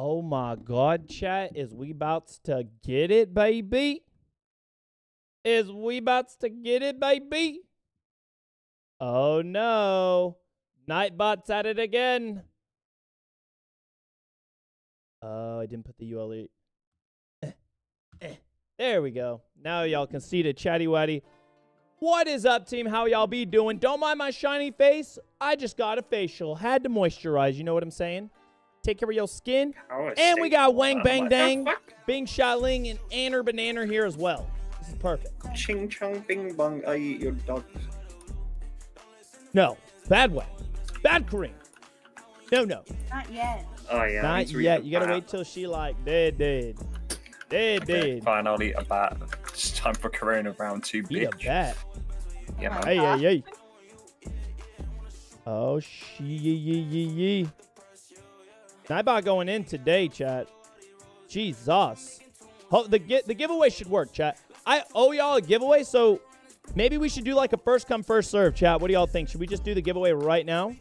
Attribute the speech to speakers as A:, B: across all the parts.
A: Oh my god, chat. Is we about to get it, baby? Is we about to get it, baby? Oh no. Nightbot's at it again. Oh, I didn't put the ULE. Eh, eh. There we go. Now y'all can see the chatty watty. What is up, team? How y'all be doing? Don't mind my shiny face. I just got a facial. Had to moisturize. You know what I'm saying? Take care of your skin. And we got Wang Bang Dang, Bing Shaling, and Anner Banana here as well. This is perfect.
B: Ching chong bing bong, I eat your dog.
A: No, bad way. Bad Kareem. No, no.
C: Not yet.
B: Oh yeah.
A: Not
B: need to read
A: yet. You gotta
B: bat.
A: wait till she like dead, dead. Dead,
B: Okay,
A: dead.
B: fine, I'll eat a bat. It's time for Corona round two,
A: Eat a bat.
B: Yeah, man.
A: Hey, hey, hey. Oh, she yee yee yee yee. Nightbot going in today, chat. Jesus. The the giveaway should work, chat. I owe y'all a giveaway, so maybe we should do like a first come first serve, chat. What do y'all think? Should we just do the giveaway right now?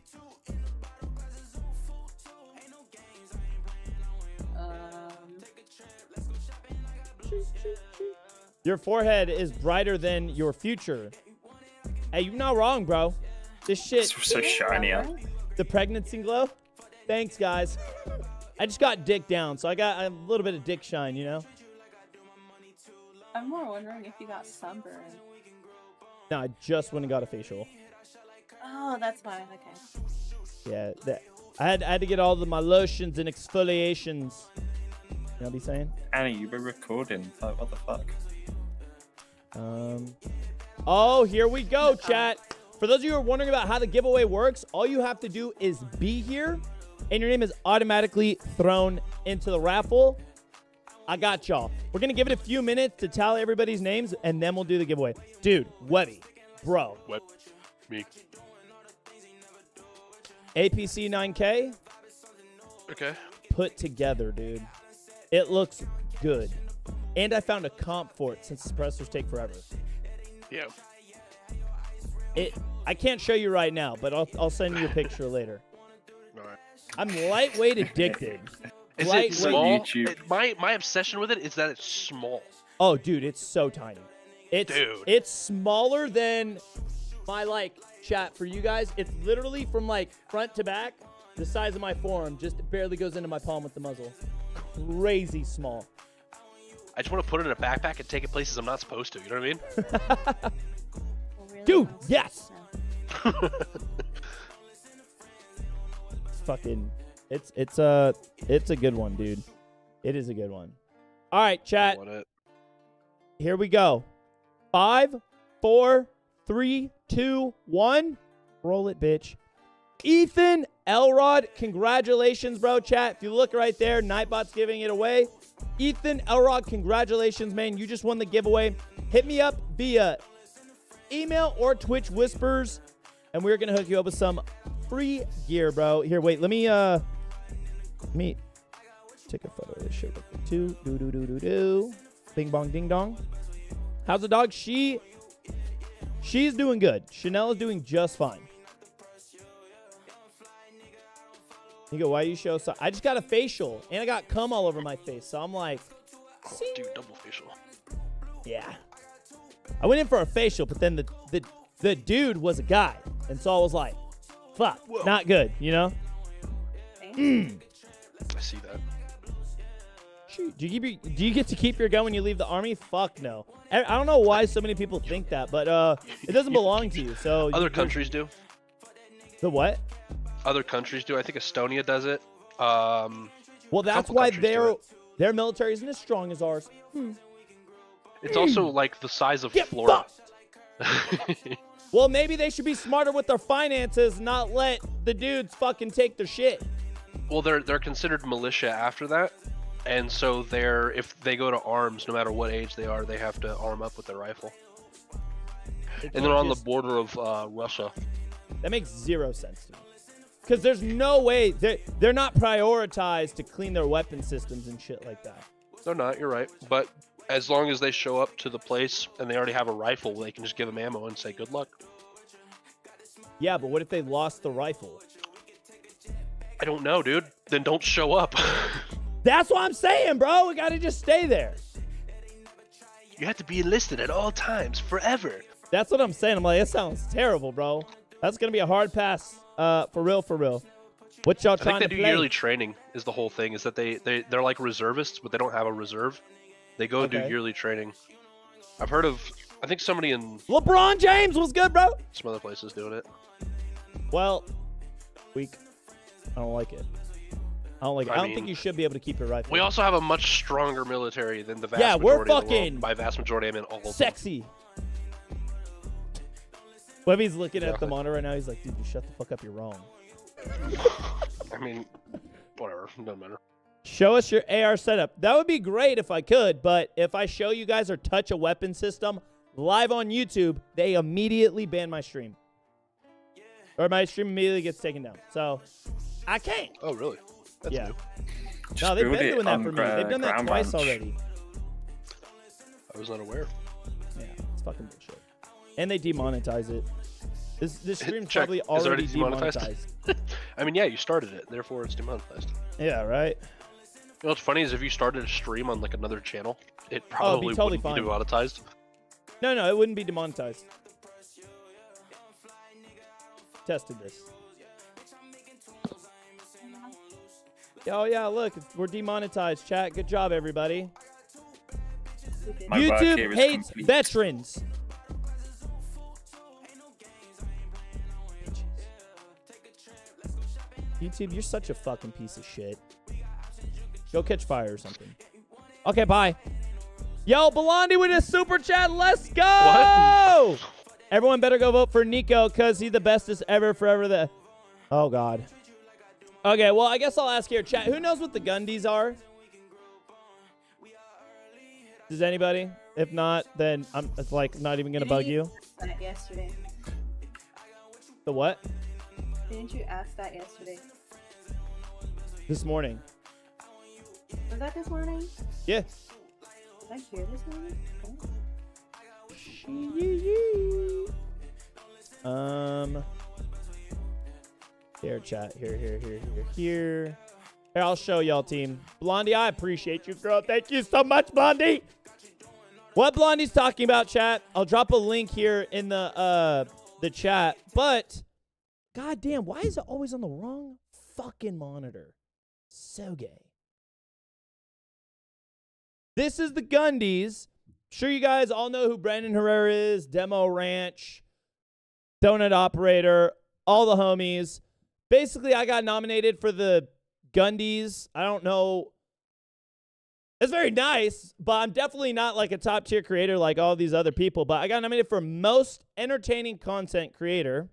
A: Your forehead is brighter than your future. Hey, you're not wrong, bro. This shit,
B: It's so shiny.
A: the pregnancy glow. Thanks, guys. I just got dick down, so I got a little bit of dick shine, you know.
C: I'm more wondering if you got sunburn.
A: No, I just went and got a facial.
C: Oh, that's why. Okay.
A: Yeah, that, I had I had to get all of my lotions and exfoliations. You know what I'm saying?
B: Annie, you were recording. Like, what the fuck?
A: Um. Oh, here we go, chat. For those of you who are wondering about how the giveaway works, all you have to do is be here, and your name is automatically thrown into the raffle. I got y'all. We're gonna give it a few minutes to tally everybody's names, and then we'll do the giveaway. Dude, Webby, bro,
D: What? Me.
A: APC 9K
D: Okay.
A: put together, dude. It looks good. And I found a comp for it since suppressors take forever.
D: Yeah.
A: It I can't show you right now, but I'll I'll send you a picture later.
D: All right.
A: I'm lightweight addicted.
D: Is
A: Lightweight-
D: it small?
B: YouTube.
D: It- my my obsession with it is that it's small.
A: Oh, dude, it's so tiny. It's
D: Dude.
A: it's smaller than my like chat for you guys. It's literally from like front to back, the size of my forearm, just barely goes into my palm with the muzzle. Crazy small.
D: I just want to put it in a backpack and take it places I'm not supposed to. You know what I mean?
C: Oh,
A: dude, yes!
C: to
A: fucking it's it's a it's a good one, dude. It is a good one. All right, chat. Here we go. Five, four, three, two, one. Roll it, bitch. Ethan Elrod, congratulations, bro. Chat, if you look right there, Nightbot's giving it away. Ethan Elrod, congratulations, man. You just won the giveaway. Hit me up via email or Twitch whispers, and we're gonna hook you up with some free gear, bro. Here, wait, let me uh let me take a photo of this shit too. Do do do do do. Bing bong ding dong. How's the dog? She she's doing good. Chanel is doing just fine. You go, why you show so I just got a facial and I got cum all over my face. So I'm like,
D: Oh, dude, double facial.
A: yeah. I went in for a facial, but then the the, the dude was a guy. And so I was like, fuck,
D: Whoa.
A: not good, you know?
C: Thanks.
D: I see that.
A: Shoot, do you, keep your, do you get to keep your gun when you leave the army? Fuck no. I, I don't know why so many people think that, but uh, it doesn't belong to you. So
D: Other
A: you-
D: countries do.
A: The what?
D: Other countries do. I think Estonia does it. Um,
A: Well, that's why their their military isn't as strong as ours.
D: it's also like the size of
A: Get
D: Florida.
A: Well, maybe they should be smarter with their finances, not let the dudes fucking take their shit.
D: well, they're they're considered militia after that, and so they're if they go to arms, no matter what age they are, they have to arm up with their rifle. And they're on the border of uh, Russia.
A: That makes zero sense to me. Because there's no way they they're not prioritized to clean their weapon systems and shit like that.
D: They're not. You're right. But as long as they show up to the place and they already have a rifle, they can just give them ammo and say good luck.
A: Yeah, but what if they lost the rifle?
D: I don't know, dude. Then don't show up.
A: That's what I'm saying, bro. We gotta just stay there.
D: You have to be enlisted at all times, forever.
A: That's what I'm saying. I'm like, that sounds terrible, bro. That's gonna be a hard pass. Uh, for real, for real. What y'all
D: I
A: trying
D: think
A: to
D: they do
A: play?
D: yearly training. Is the whole thing? Is that they they they're like reservists, but they don't have a reserve. They go and
A: Okay.
D: do yearly training. I've heard of. I think somebody in
A: LeBron James was good, bro.
D: some other places doing it.
A: Well, weak. I don't like it. I don't like it. I,
D: I
A: don't think you should be able to keep your rifle.
D: We also have a much stronger military than the vast
A: Yeah, we're
D: majority of the
A: fucking.
D: By vast majority, I mean all
A: sexy. Webby's looking at the monitor right now. He's like, dude, you shut the fuck up. You're wrong.
D: I mean, whatever, doesn't matter.
A: Show us your AR setup. That would be great if I could, but if I show you guys or touch a weapon system live on YouTube, they immediately ban my stream. Or my stream immediately gets taken down. So I can't.
D: Oh, really? That's
A: Yeah.
D: new.
A: No, they've been doing that for me. They've done that twice
B: ranch.
A: already.
D: I was unaware.
A: Yeah, it's fucking bullshit. And they demonetize it. This this stream's
D: Check.
A: probably already,
D: already
A: demonetized.
D: demonetized? I mean, yeah, you started it, therefore it's demonetized.
A: yeah, right.
D: You know what's funny is if you started a stream on like another channel, it
A: Oh, be
D: probably
A: totally
D: wouldn't
A: fine.
D: be demonetized.
A: No, no, it wouldn't be demonetized. Tested this. Oh yeah, look, we're demonetized. Chat, good job, everybody.
B: My
A: YouTube hates
B: complete.
A: veterans. YouTube, you're such a fucking piece of shit. Go catch fire or something. Okay, bye. Yo, Blondie with a super chat. Let's go. Everyone better go vote for Nikko because he's the bestest ever, forever. The oh god. Okay, well I guess I'll ask here, chat. Who knows what the Gundies are? Does anybody? If not, then I'm it's like not even gonna bug you.
C: That yesterday.
A: The what?
C: Didn't you ask that yesterday?
A: This morning.
C: Was that this morning?
A: Yeah.
C: Did I hear this morning? Oh.
A: Um. Here, chat. Here, here, here, here, here. Here, I'll show y'all, team. Blondie, I appreciate you, girl. Thank you so much, Blondie. What Blondie's talking about, chat? I'll drop a link here in the uh the chat. But, goddamn, why is it always on the wrong fucking monitor? So gay. This is the Gundies. Sure, you guys all know who Brandon Herrera is, Demo Ranch, Donut Operator, all the homies. Basically, I got nominated for the Gundies. I don't know. It's very nice, but I'm definitely not like a top tier creator like all these other people. But I got nominated for most entertaining content creator.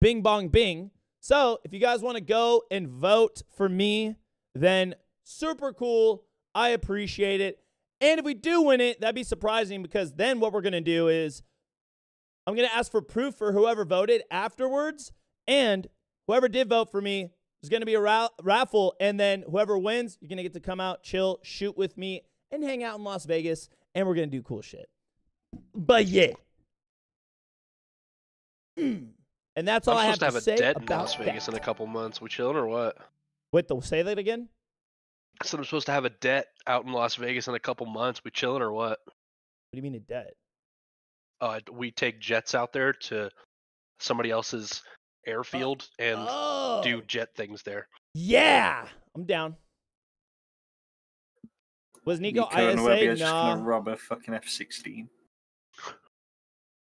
A: Bing bong bing. So if you guys want to go and vote for me, then super cool. I appreciate it. And if we do win it, that'd be surprising because then what we're going to do is I'm going to ask for proof for whoever voted afterwards. And whoever did vote for me is going to be a ra- raffle. And then whoever wins, you're going to get to come out, chill, shoot with me, and hang out in Las Vegas. And we're going to do cool shit. But yeah. and that's all
D: I'm
A: I have
D: to have
A: to
D: a
A: say
D: debt in
A: about
D: Las Vegas
A: that.
D: in a couple months. We chilling or what?
A: Wait, the, say that again?
D: I said I'm supposed to have a debt out in Las Vegas in a couple months. We chilling or what?
A: What do you mean a debt?
D: Uh, we take jets out there to somebody else's airfield and
A: oh.
D: do jet things there.
A: Yeah, I'm down. Was Nikko,
B: Nikko and Webby are
A: ISA?
B: just gonna
A: Nah.
B: rob a fucking F-16.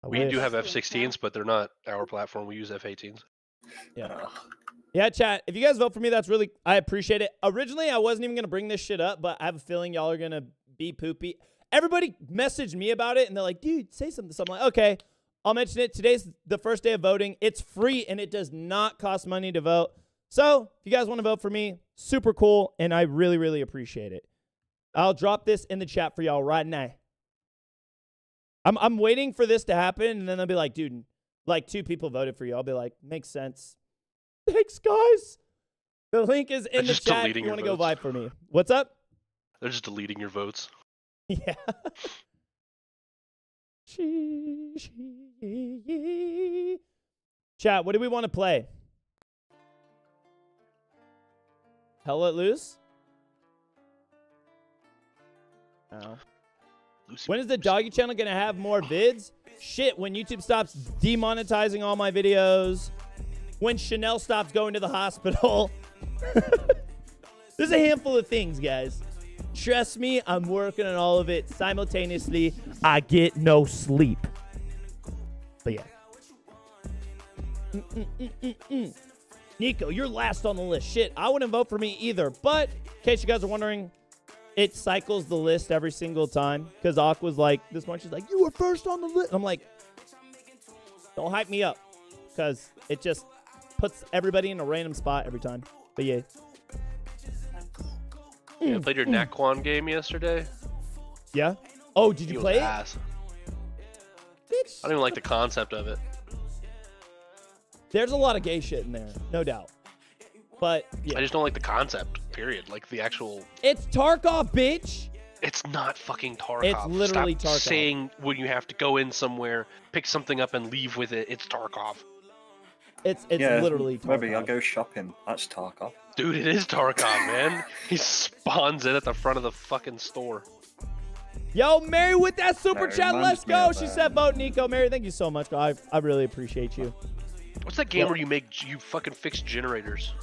A: I
D: We do have F-16s, but they're not our platform. We use F-18s.
A: Yeah.
B: Ugh.
A: Yeah, chat. If you guys vote for me, that's really I appreciate it. Originally, I wasn't even gonna bring this shit up, but I have a feeling y'all are gonna be poopy. Everybody messaged me about it, and they're like, "Dude, say something." So I'm like, "Okay, I'll mention it." Today's the first day of voting. It's free and it does not cost money to vote. So if you guys want to vote for me, super cool, and I really, really appreciate it. I'll drop this in the chat for y'all right now. I'm I'm waiting for this to happen, and then they'll be like, "Dude, like two people voted for you." I'll be like, "Makes sense." Thanks, guys. The link is in
D: They're
A: the chat if you want to go vibe for me. What's up?
D: They're just deleting your votes.
A: Yeah. Chat, what do we want to play? Hell let loose? Oh.
D: Lucy
A: When is the doggy channel gonna have more vids? Shit, when YouTube stops demonetizing all my videos, when Chanel stops going to the hospital. There's a handful of things, guys. Trust me, I'm working on all of it simultaneously. I get no sleep. But yeah. Mm-mm-mm-mm-mm. Nikko, you're last on the list. Shit, I wouldn't vote for me either. But in case you guys are wondering, it cycles the list every single time. Because Ak Aqua's like, this one, she's like, you were first on the list. I'm like, don't hype me up. Because it just puts everybody in a random spot every time. But yeah.
D: Yeah, I mm, played your mm. Naquan game yesterday.
A: Yeah? Oh, did
D: He
A: you
D: was
A: play it?
D: ass.
A: Bitch.
D: I don't even like the concept of it.
A: There's a lot of gay shit in there, no doubt. But yeah.
D: I just don't like the concept. Period. Like the actual.
A: it's Tarkov, bitch.
D: It's not fucking Tarkov.
A: It's literally
D: Stop
A: Tarkov.
D: saying when you have to go in somewhere, pick something up, and leave with it. It's Tarkov.
A: It's it's
B: yeah,
A: literally
B: Maybe I'll go shopping. That's Tarkov.
D: Dude, it is Tarkov, man. He spawns it at the front of the fucking store.
A: Yo, Mary with that super
B: That
A: chat. Let's go. She
B: uh,
A: said vote Nikko. Mary, thank you so much. I I really appreciate you.
D: What's that game
A: Yep.
D: where you make you fucking fix generators?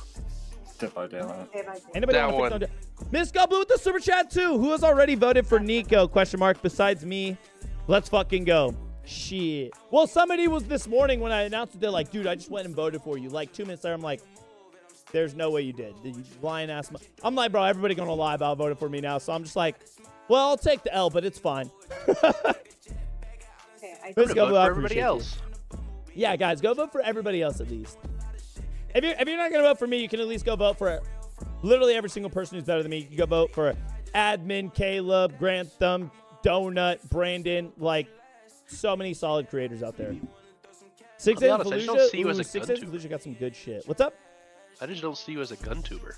B: Did I do that?
A: Anybody
D: That
A: want to
D: one.
A: fix Miss God Blue with the super chat too. Who has already voted for Nikko? Question mark. Besides me, let's fucking go. Shit. Well, somebody was this morning when I announced it. They're like, dude, I just went and voted for you. Like two minutes later, I'm like, there's no way you did. You lying ass. mu- I'm like, bro, everybody gonna lie about voting for me now. So I'm just like, well, I'll take the L, but it's fine.
C: Okay, I
A: Let's go,
D: luck
A: Blue. I
D: for everybody
A: appreciate you.
D: else.
A: Yeah, guys, go vote for everybody else at least. If you're, if you're not going to vote for me, you can at least go vote for literally every single person who's better than me. You can go vote for Admin, Caleb, Garand Thumb, Donut, Brandon. Like, so many solid creators out there. Six Days
D: honest, I
A: Fallujah.
D: see you as a
A: Six
D: gun
A: Days
D: tuber.
A: Fallujah got some good shit. What's up?
D: I just don't see you as a gun tuber.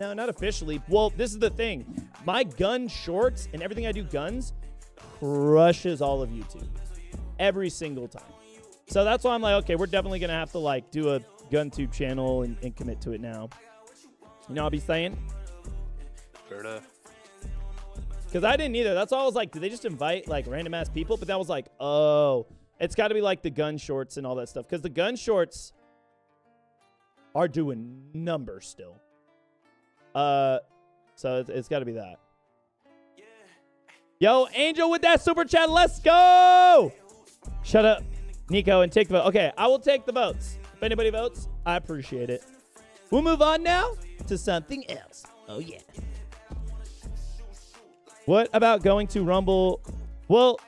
A: No, not officially. Well, this is the thing. My gun shorts and everything I do guns crushes all of YouTube every single time. So that's why I'm like, okay, we're definitely gonna have to like do a GunTube channel and, and commit to it now. You know, what I'll be saying
D: Fair enough.
A: Because I didn't either. That's all I was like. Did they just invite like random ass people? But that was like, oh, it's got to be like the gun shorts and all that stuff because the gun shorts are doing numbers still. Uh, so it's, it's got to be that. Yo, Angel with that super chat. Let's go. Shut up, Nikko, and take the vote. Okay, I will take the votes. If anybody votes, I appreciate it. We'll move on now to something else. Oh yeah. What about going to Rumble? Well,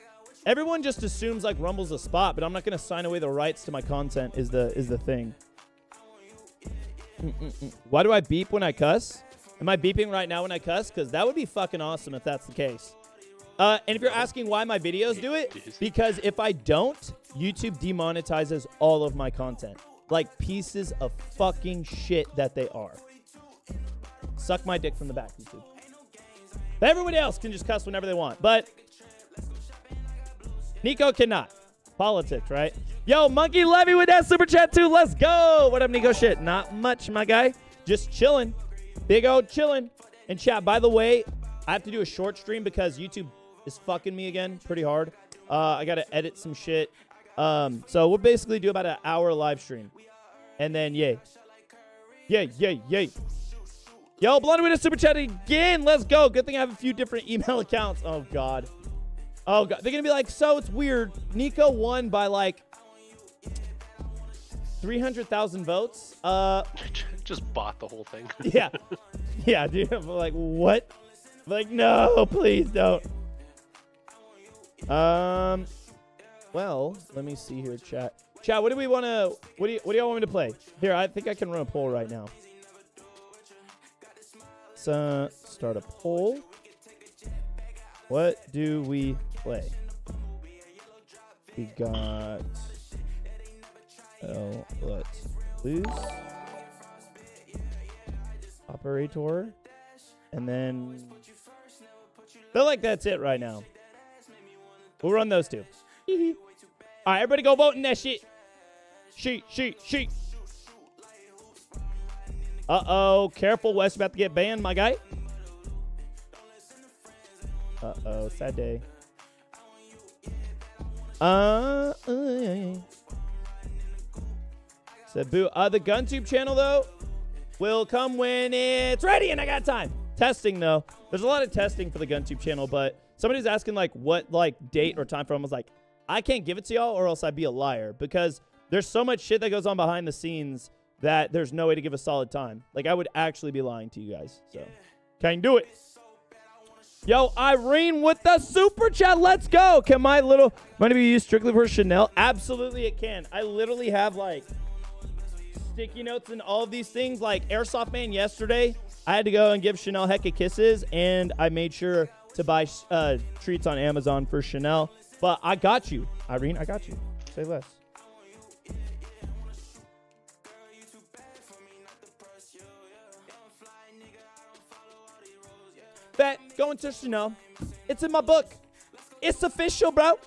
A: everyone just assumes like Rumble's a spot, but I'm not gonna sign away the rights to my content. Is the is the thing. Mm-mm-mm. Why do I beep when I cuss? Am I beeping right now when I cuss? Because that would be fucking awesome if that's the case. Uh, and if you're asking why my videos do it, because if I don't, YouTube demonetizes all of my content. Like pieces of fucking shit that they are. Suck my dick from the back, YouTube. Everybody else can just cuss whenever they want. But Nikko cannot. Politics, right? Yo, Monkey Levy with that super chat too. Let's go. What up, Nikko? Shit, not much, my guy. Just chilling. Big old chilling. And chat, by the way, I have to do a short stream because YouTube is fucking me again pretty hard. Uh, I got to edit some shit. Um, so we'll basically do about an hour live stream. And then, yay. Yay, yay, yay. Yo, Blondie with a super chat again. Let's go. Good thing I have a few different email accounts. Oh, God. Oh, God. They're going to be like, so it's weird. Nikko won by like 300,000 votes. Uh,
D: just bought the whole thing.
A: yeah. Yeah, dude. I'm like, what? I'm like, no, please don't. Um, well, let me see here, chat. Chat, what do we want to, what do you, what do y'all want me to play? Here, I think I can run a poll right now. Let's uh, start a poll. What do we play? We got, oh, let's lose operator, and then feel like that's it right now. We'll run those two. All right, everybody go vote in that shit. Sheet, sheet, sheet. Uh oh, careful, Wes about to get banned, my guy. Uh Oh, sad day. Uh, uh boo. Uh, the GunTube channel though will come when it's ready, and I got time. Testing though, there's a lot of testing for the GunTube channel, but somebody's asking like what like date or time frame. I was like, I can't give it to y'all, or else I'd be a liar because there's so much shit that goes on behind the scenes that there's no way to give a solid time. Like I would actually be lying to you guys. So can do it. Yo, Irene with the super chat. Let's go. Can my little money be used strictly for Chanel? Absolutely, it can. I literally have like sticky notes and all of these things. Like Airsoft Man yesterday, I had to go and give Chanel hecka kisses, and I made sure to buy uh, treats on Amazon for Chanel. But I got you, Irene. I got you. Say less. Bet going to Chanel. It's in my book. It's official, bro.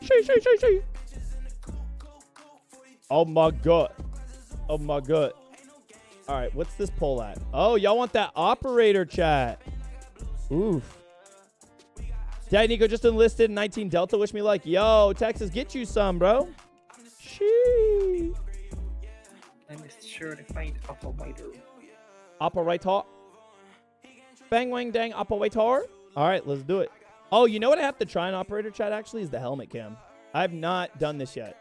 A: She, she, she, she. Oh my god. Oh my god. All right, what's this poll at? Oh, y'all want that operator chat? Oof. Dad Nikko just enlisted 19 Delta. Wish me luck. Yo, Texas, get you some, bro. She.
B: I'm sure to find operator.
A: Operator. Bang, wang, dang, operator. All right, let's do it. Oh, you know what I have to try an operator chat actually is the helmet cam. I've not done this yet.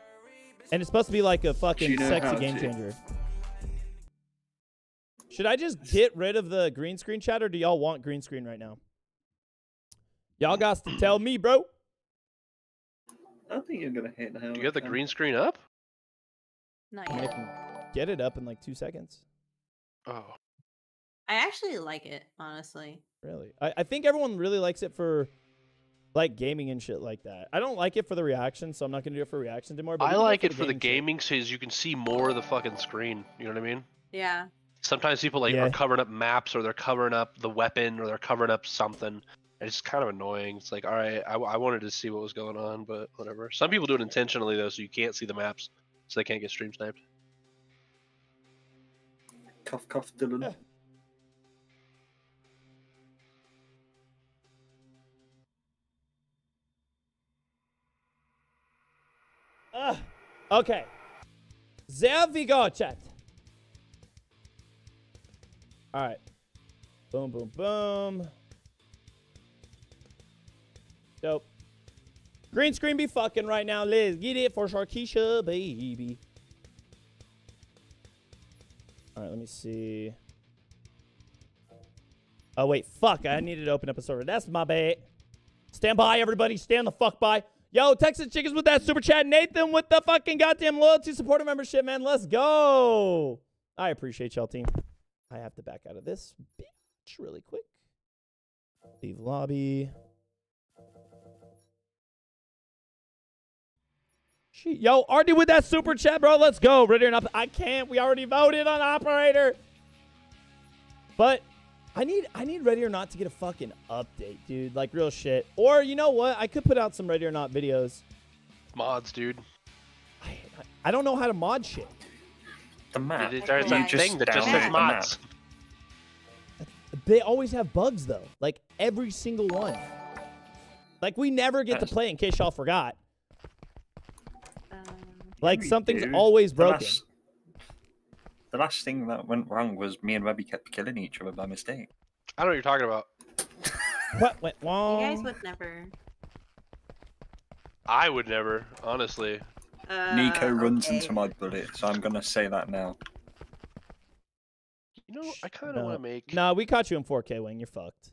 A: And it's supposed to be like a fucking
B: you know
A: sexy game
B: to?
A: changer. Should I just get rid of the green screen chat or do y'all want green screen right now? Y'all got to tell me, bro.
B: I think you're gonna hit the helmet.
D: Do you have the
B: cam.
D: green screen up?
C: Not
A: I I
C: yet.
A: can get it up in like two seconds.
D: Oh.
C: I actually like it, honestly.
A: Really? I, I think everyone really likes it for like gaming and shit like that. I don't like it for the reaction, so I'm not gonna do it for reactions anymore. But
D: I like it for the
A: shit.
D: gaming so you can see more of the fucking screen. You know what I mean?
C: Yeah.
D: Sometimes people like
A: Yeah.
D: are covering up maps or they're covering up the weapon or they're covering up something. It's kind of annoying. It's like, all right, I, I wanted to see what was going on, but whatever. Some people do it intentionally though, so you can't see the maps, so they can't get stream sniped.
B: Cuff, cuff, Dylan.
A: Ah, okay. There we go, chat. All right. Boom, boom, boom. Dope. Green screen be fucking right now. Let's get it for Sharkeisha, baby. All right, let me see. Oh, wait. Fuck. I needed to open up a server. That's my bad. Stand by, everybody. Stand the fuck by. Yo, Texas Chickens with that super chat. Nathan with the fucking goddamn loyalty supporter membership, man. Let's go. I appreciate y'all, team. I have to back out of this bitch really quick. Leave lobby. Yo, Artie with that super chat, bro. Let's go. Ready or not? I can't. We already voted on operator. But I need I need Ready or Not to get a fucking update, dude. Like real shit. Or you know what? I could put out some Ready or Not videos.
D: Mods, dude.
A: I, I, I don't know how to mod shit.
B: The map.
D: There- There's
C: You
D: a
C: just
D: thing that just says mods.
A: They always have bugs though. Like every single one. Like we never get to play in case y'all forgot.
C: Um,
A: Like something's
B: do.
A: always
B: The
A: broken.
B: last- The last thing that went wrong was me and Webby kept killing each other by mistake.
D: I don't know what you're talking about.
A: What went
C: you
A: wrong?
C: guys would never.
D: I would never, honestly.
C: Uh,
B: Nikko runs
C: okay.
B: into my bullet, so I'm gonna say that now.
D: You know, I kind of
A: No.
D: want to make.
A: Nah, we caught you in 4K, Wing. You're fucked.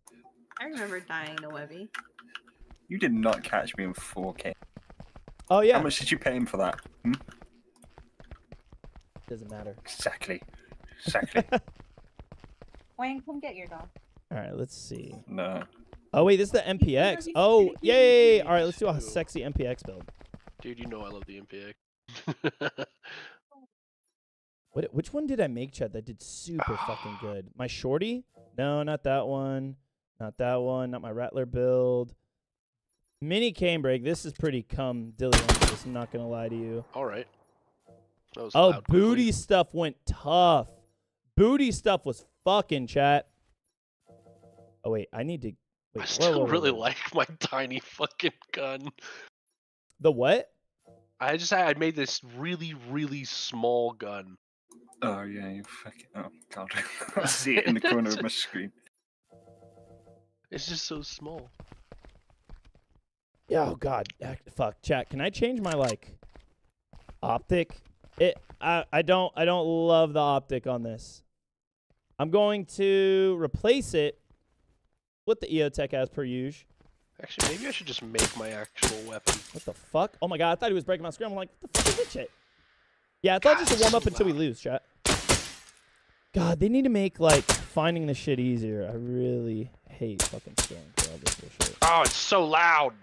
C: I remember dying to Webby.
B: You did not catch me in 4K.
A: Oh yeah.
B: How much did you pay him for that? Hmm?
A: Doesn't matter.
B: Exactly. Exactly.
C: Wayne, come get your dog.
A: All right, let's see.
B: no.
A: Oh wait, this is the MPX. Oh yay! All right, let's do a sexy MPX build.
D: Dude, you know I love the MPX.
A: What? Which one did I make, Chad? That did super fucking good. My shorty? No, not that one. Not that one. Not my Rattler build. Mini Camebreak. This is pretty cum dillion. I'm not gonna lie to you.
D: All right. That was
A: Oh,
D: loud quickly.
A: booty stuff went tough. Booty stuff was fucking chat. Oh wait, I need to
D: I
A: whoa,
D: still
A: whoa, whoa,
D: really like my tiny fucking gun.
A: the what?
D: I just I made this really really small gun.
B: Oh yeah, you fucking. Oh god, I see it in the corner of my screen.
D: It's just so small.
A: Yeah, oh god, fuck, chat. Can I change my like optic? It, I, I don't, I don't love the optic on this. I'm going to replace it with the EOTech as per usual.
D: Actually, maybe I should just make my actual weapon.
A: What the fuck? Oh my god, I thought he was breaking my screen. I'm like, what the fuck is this shit? Yeah, it's all just a warm up
D: so
A: until we lose, chat. God, they need to make like finding the shit easier. I really hate fucking scaling for all this bullshit.
D: Oh, it's so loud.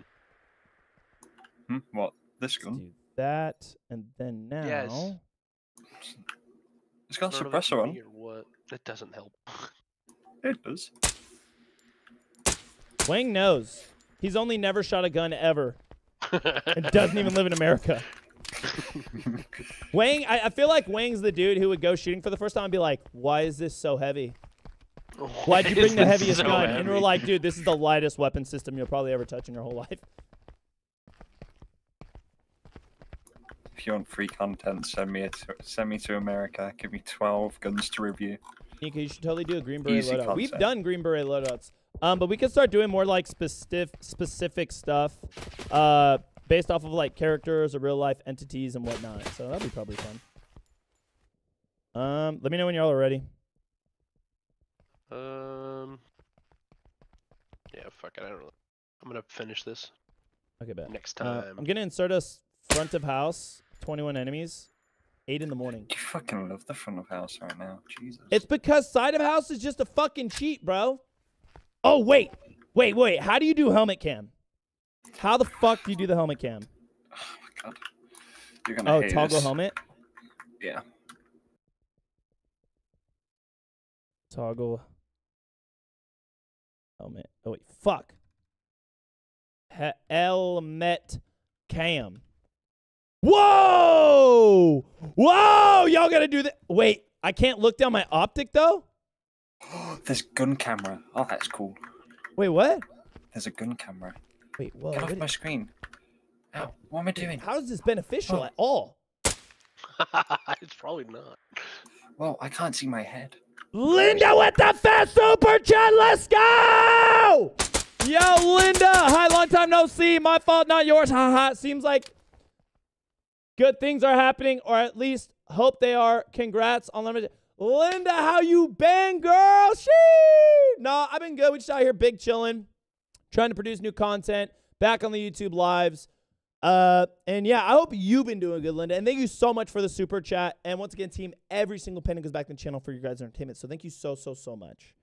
B: Hmm? What? This gun?
A: do that, and then now.
D: Yes.
B: It's got a
D: None of it's
B: suppressor on.
D: me Or what? It doesn't help.
B: It does.
A: Wang knows. He's only never shot a gun ever and doesn't even live in America. Wang, I, I feel like Wang's the dude who would go shooting for the first time and be like, why is this so heavy? Why'd you bring the heaviest
D: so
A: gun? And we're like, dude, this is the lightest weapon system you'll probably ever touch in your whole life.
B: If you want free content, send me a t- send me to America. Give me twelve guns to review.
A: Nika, you should totally do a Green Beret
B: Easy
A: loadout. We've done Green Beret loadouts. Um, but we could start doing more like specific specific stuff, uh, based off of like characters or real life entities and whatnot. So that'd be probably fun. Um, let me know when y'all are ready.
D: Um. Yeah, fuck it. I don't know. I'm gonna finish this
A: Okay, bet.
D: next
A: Uh,
D: time.
A: I'm gonna insert us front of house, 21 enemies, eight in the morning.
B: You fucking love the front of house right now. Jesus.
A: It's because side of house is just a fucking cheat, bro. Oh wait, wait, wait. How do you do helmet cam? How the fuck do you do the helmet cam?
B: Oh my god. You're gonna
A: Oh,
B: hate
A: toggle
B: this.
A: helmet.
B: Yeah.
A: Toggle helmet. Oh wait, fuck. He- helmet cam. Whoa! Whoa! Y'all gotta do that. Wait, I can't look down my optic though.
B: There's gun camera. Oh, that's cool.
A: Wait, what?
B: There's a gun camera.
A: Wait, whoa.
B: Get off
A: what
B: my
A: is-
B: screen. Ow, what am I doing?
A: How is this beneficial
B: Oh.
A: at all?
D: it's probably not.
B: Well, I can't see my head.
A: Linda with the fast super chat. Let's go! Yo, Linda. Hi, long time no see. My fault, not yours. Haha. Seems like good things are happening, or at least hope they are. Congrats on limited. Linda, how you been, girl? She. Nah, I've been good. We just out here big chilling, trying to produce new content. Back on the YouTube lives. Uh, and yeah, I hope you've been doing good, Linda. And thank you so much for the super chat. And once again, team, every single penny goes back to the channel for your guys' entertainment. So thank you so, so, so much.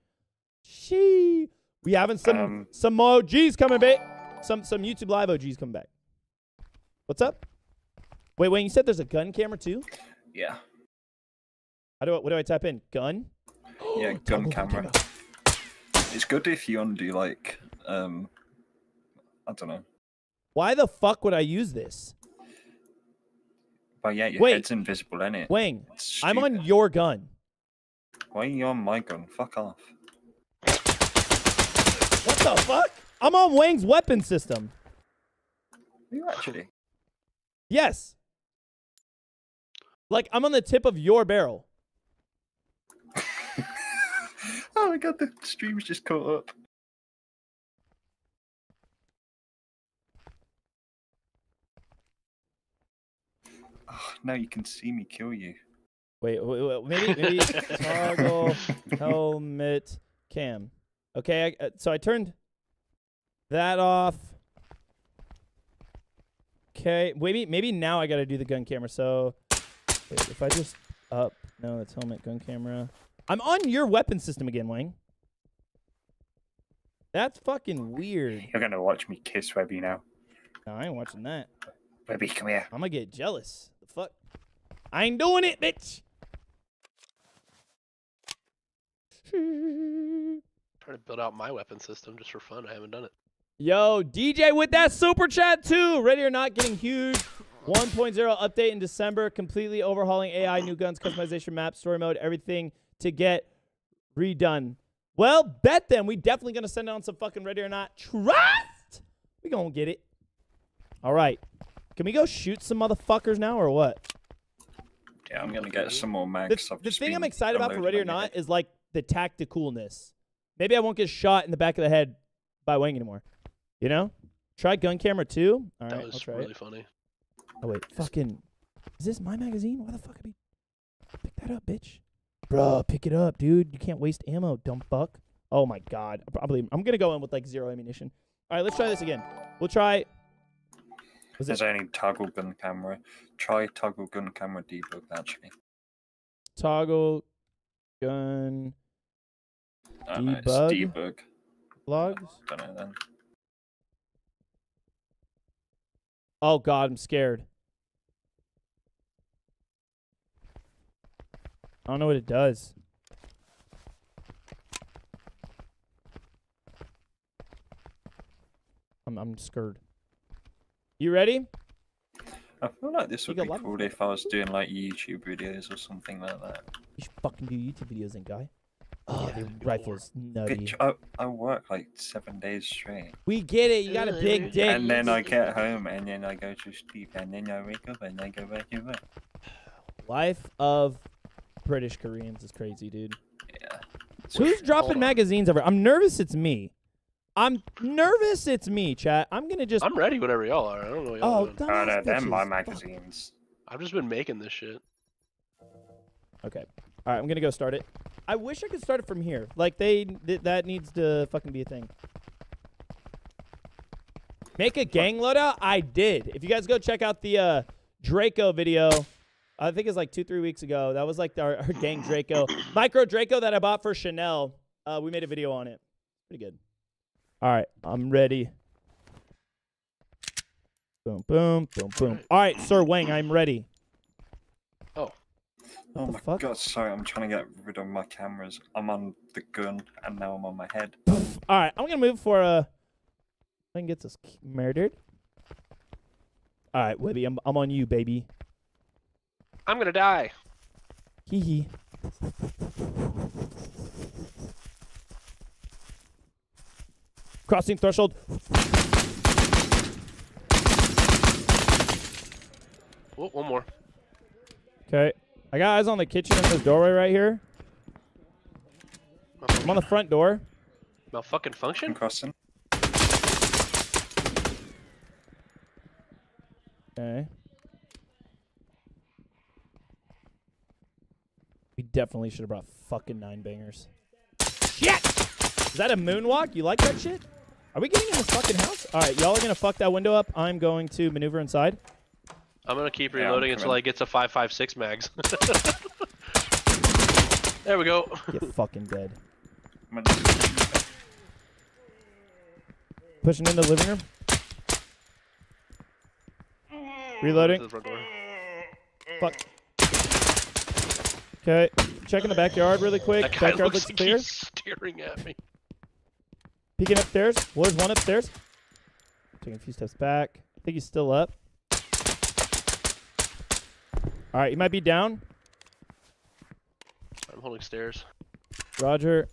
A: She, we having some
B: Um,
A: some OGs coming back. Some some YouTube live OGs coming back. What's up? Wait, wait. You said there's a gun camera too.
B: Yeah.
A: How do I, what do I type in? Gun.
B: Yeah, gun
A: Toggle
B: camera. It's good if you undo like um I don't know.
A: Why the fuck would I use this?
B: But yeah, your
A: Wait.
B: head's invisible, in it?
A: Wang, I'm on your gun.
B: Why are you on my gun? Fuck off.
A: What the fuck? I'm on Wang's weapon system.
B: Are you actually?
A: Yes. Like I'm on the tip of your barrel.
B: oh my god, the stream's just caught up. Oh, now you can see me kill you.
A: Wait, wait, wait maybe maybe toggle helmet cam. Okay, I, uh, so I turned that off. Okay, maybe maybe now I got to do the gun camera. So wait, if I just up, no, that's helmet gun camera. I'm on your weapon system again, Wang. That's fucking weird.
B: You're gonna watch me kiss Webby now.
A: No, I ain't watching that.
B: Webby, come here.
A: I'm gonna get jealous. The fuck? I ain't doing it, bitch.
D: Trying to build out my weapon system just for fun. I haven't done it.
A: Yo, DJ with that super chat too. Ready or not, getting huge. 1.0 update in December. Completely overhauling AI, new guns, customization map, story mode, everything to get redone. Well, bet then we definitely gonna send on some fucking ready or not trust. We gonna get it. All right. Can we go shoot some motherfuckers now or what?
B: Yeah, I'm gonna get some more
A: The,
B: mags. I've
A: the thing I'm excited about for
B: unloading
A: ready or not is like the tacticalness. Maybe I won't get shot in the back of the head by Wang anymore. You know? Try gun camera too. All
D: that
A: right, I'll
D: was
A: try
D: really
A: it.
D: funny.
A: Oh wait, fucking. Is this my magazine? Why the fuck I be? Pick that up, bitch. Bro, pick it up, dude. You can't waste ammo, dumb fuck. Oh my god. Probably. I'm gonna go in with like zero ammunition. All right, let's try this again. We'll try. Was
B: There's
A: it
B: only toggle gun camera. Try toggle gun camera debug actually.
A: toggle gun
B: I know, it's
A: Debug?
B: debug.
A: logs?
B: Don't know then.
A: Oh god, I'm scared. I don't know what it does. I'm I'm scared. You ready?
B: I feel like this would be cool if I was doing like YouTube videos or something like that.
A: You should fucking do YouTube videos then, guy. Oh,
D: Yeah,
A: the
D: do
A: rifle's nutty.
B: Bitch, I, I work like seven days straight.
A: We get it. You got a big dick.
B: And then I get home and then I go to sleep and then I wake up and I go back to work.
A: Life of British Koreans is crazy, dude.
B: Yeah.
A: Who's dropping magazines over? I'm nervous. It's me. I'm nervous. It's me, chat. I'm gonna just.
D: I'm ready Whatever y'all are. I don't know what y'all
A: oh,
D: doing.
B: Oh
A: dumbass
B: no, they're my
A: bitches. Fuck.
B: magazines.
D: I've just been making this shit.
A: Okay. All right. I'm gonna go start it. I wish I could start it from here. Like they, th- that needs to fucking be a thing. Make a gang loadout. I did. If you guys go check out the uh, Draco video, I think it's like two, three weeks ago. That was like our, our gang Draco, micro Draco that I bought for Chanel. Uh, we made a video on it. Pretty good. All right, I'm ready. Boom, boom, boom, boom. All right, Sir Wang, I'm ready.
B: Oh
A: the
B: my
A: fuck?
B: god, sorry, I'm trying to get rid of my cameras. I'm on the gun and now I'm on my head.
A: All right, I'm gonna move for uh, I can get this murdered. All right, Webby, I'm I'm on you, baby.
D: I'm gonna die.
A: Hee hee. Crossing threshold.
D: Oh, one more.
A: Okay, I got eyes on the kitchen in this doorway right here. I'm on the front door.
D: Malfucking
B: I'm
D: function?
B: crossing.
A: Okay. We definitely should have brought fucking nine bangers. Shit! Is that a moonwalk? You like that shit? Are we getting in this fucking house? All right, y'all are gonna fuck that window up. I'm going to maneuver inside.
D: I'm gonna keep
B: Yeah,
D: reloading until. I get to 556 mags. there we go.
A: Get fucking dead. Pushing into the living room. Reloading.
D: To the front.
A: Fuck. Okay, checking the backyard really quick.
D: That guy
A: Backyard
D: looks
A: looks
D: like
A: clear.
D: he's staring at me.
A: Peeking upstairs. Well, there's one upstairs. Taking a few steps back. I think he's still up. All right, he might be down.
D: I'm holding stairs.
A: Roger.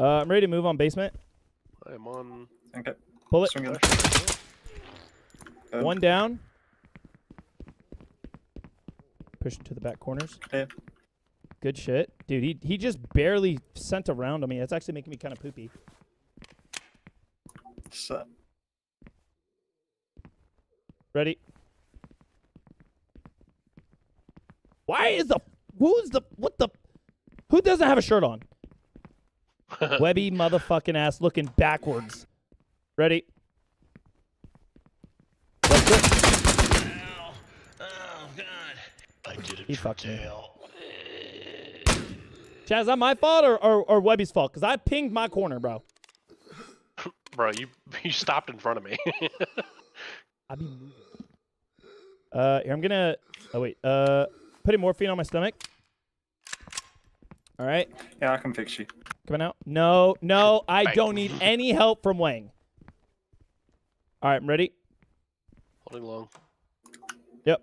A: Uh, I'm ready to move on basement.
D: I am on.
B: Okay.
A: Bullet.
B: Swing it. Um,
A: One down. Push to the back corners.
B: Clear.
A: Good shit. Dude, he, he just barely sent a round on me. That's actually making me kind of poopy.
B: Set.
A: Ready? Why is the who's the what the who doesn't have a shirt on? Webby motherfucking ass looking backwards. Ready? That's it.
E: Oh God! I did it
A: He fucked me. Chaz, is that my fault or, or, or Webby's fault? Because I pinged my corner, bro.
D: Bro, you you stopped in front of me.
A: I moving. Uh, here I'm gonna. Oh wait. Uh, putting morphine on my stomach. All right,
B: Yeah, I can fix you.
A: coming out. No, no, I
D: Right.
A: don't need any help from Wang. All right, I'm ready.
D: holding long.
A: Yep.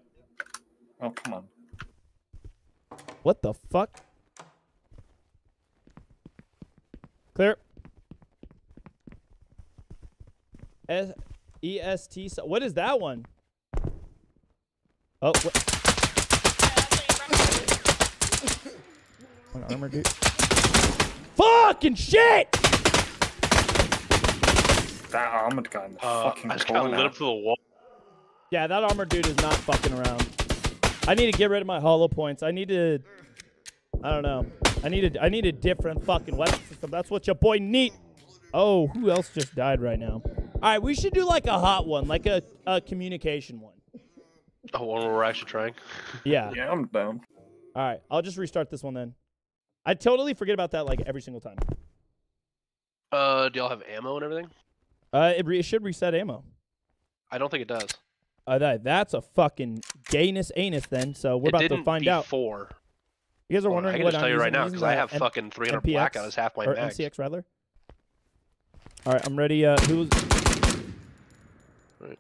B: Oh, come on.
A: What the fuck? Clear. S E S T. so- What is that one? Oh, what? One armor dude. Fucking shit!
B: That armored guy in the
D: Uh,
B: fucking
D: I just got lit
B: corner.
D: up to the wall.
A: Yeah, that armor dude is not fucking around. I need to get rid of my hollow points. I need to. I don't know. I need a. I need a different fucking weapon system. That's what your boy need. Oh, who else just died right now? All right, we should do like a hot one, like a, a communication one.
D: Oh, one where we're actually trying.
A: Yeah.
B: Yeah, I'm down.
A: All right, I'll just restart this one then. I totally forget about that like every single time.
D: Uh, do y'all have ammo and everything?
A: Uh, it, re- it should reset ammo.
D: I don't think it does.
A: Uh, that that's a fucking gayness anus then. So we're
D: it
A: about
D: didn't
A: to find out.
D: before.
A: You guys are
D: Well,
A: wondering
D: I can
A: what
D: just
A: I'm
D: tell you right now
A: I'm
D: because
A: using
D: I
A: the
D: have
A: M-
D: fucking 300
A: MPX
D: blackout as half my
A: or
D: mags.
A: MCX rather. All right, I'm ready. Uh, who's?
D: Right.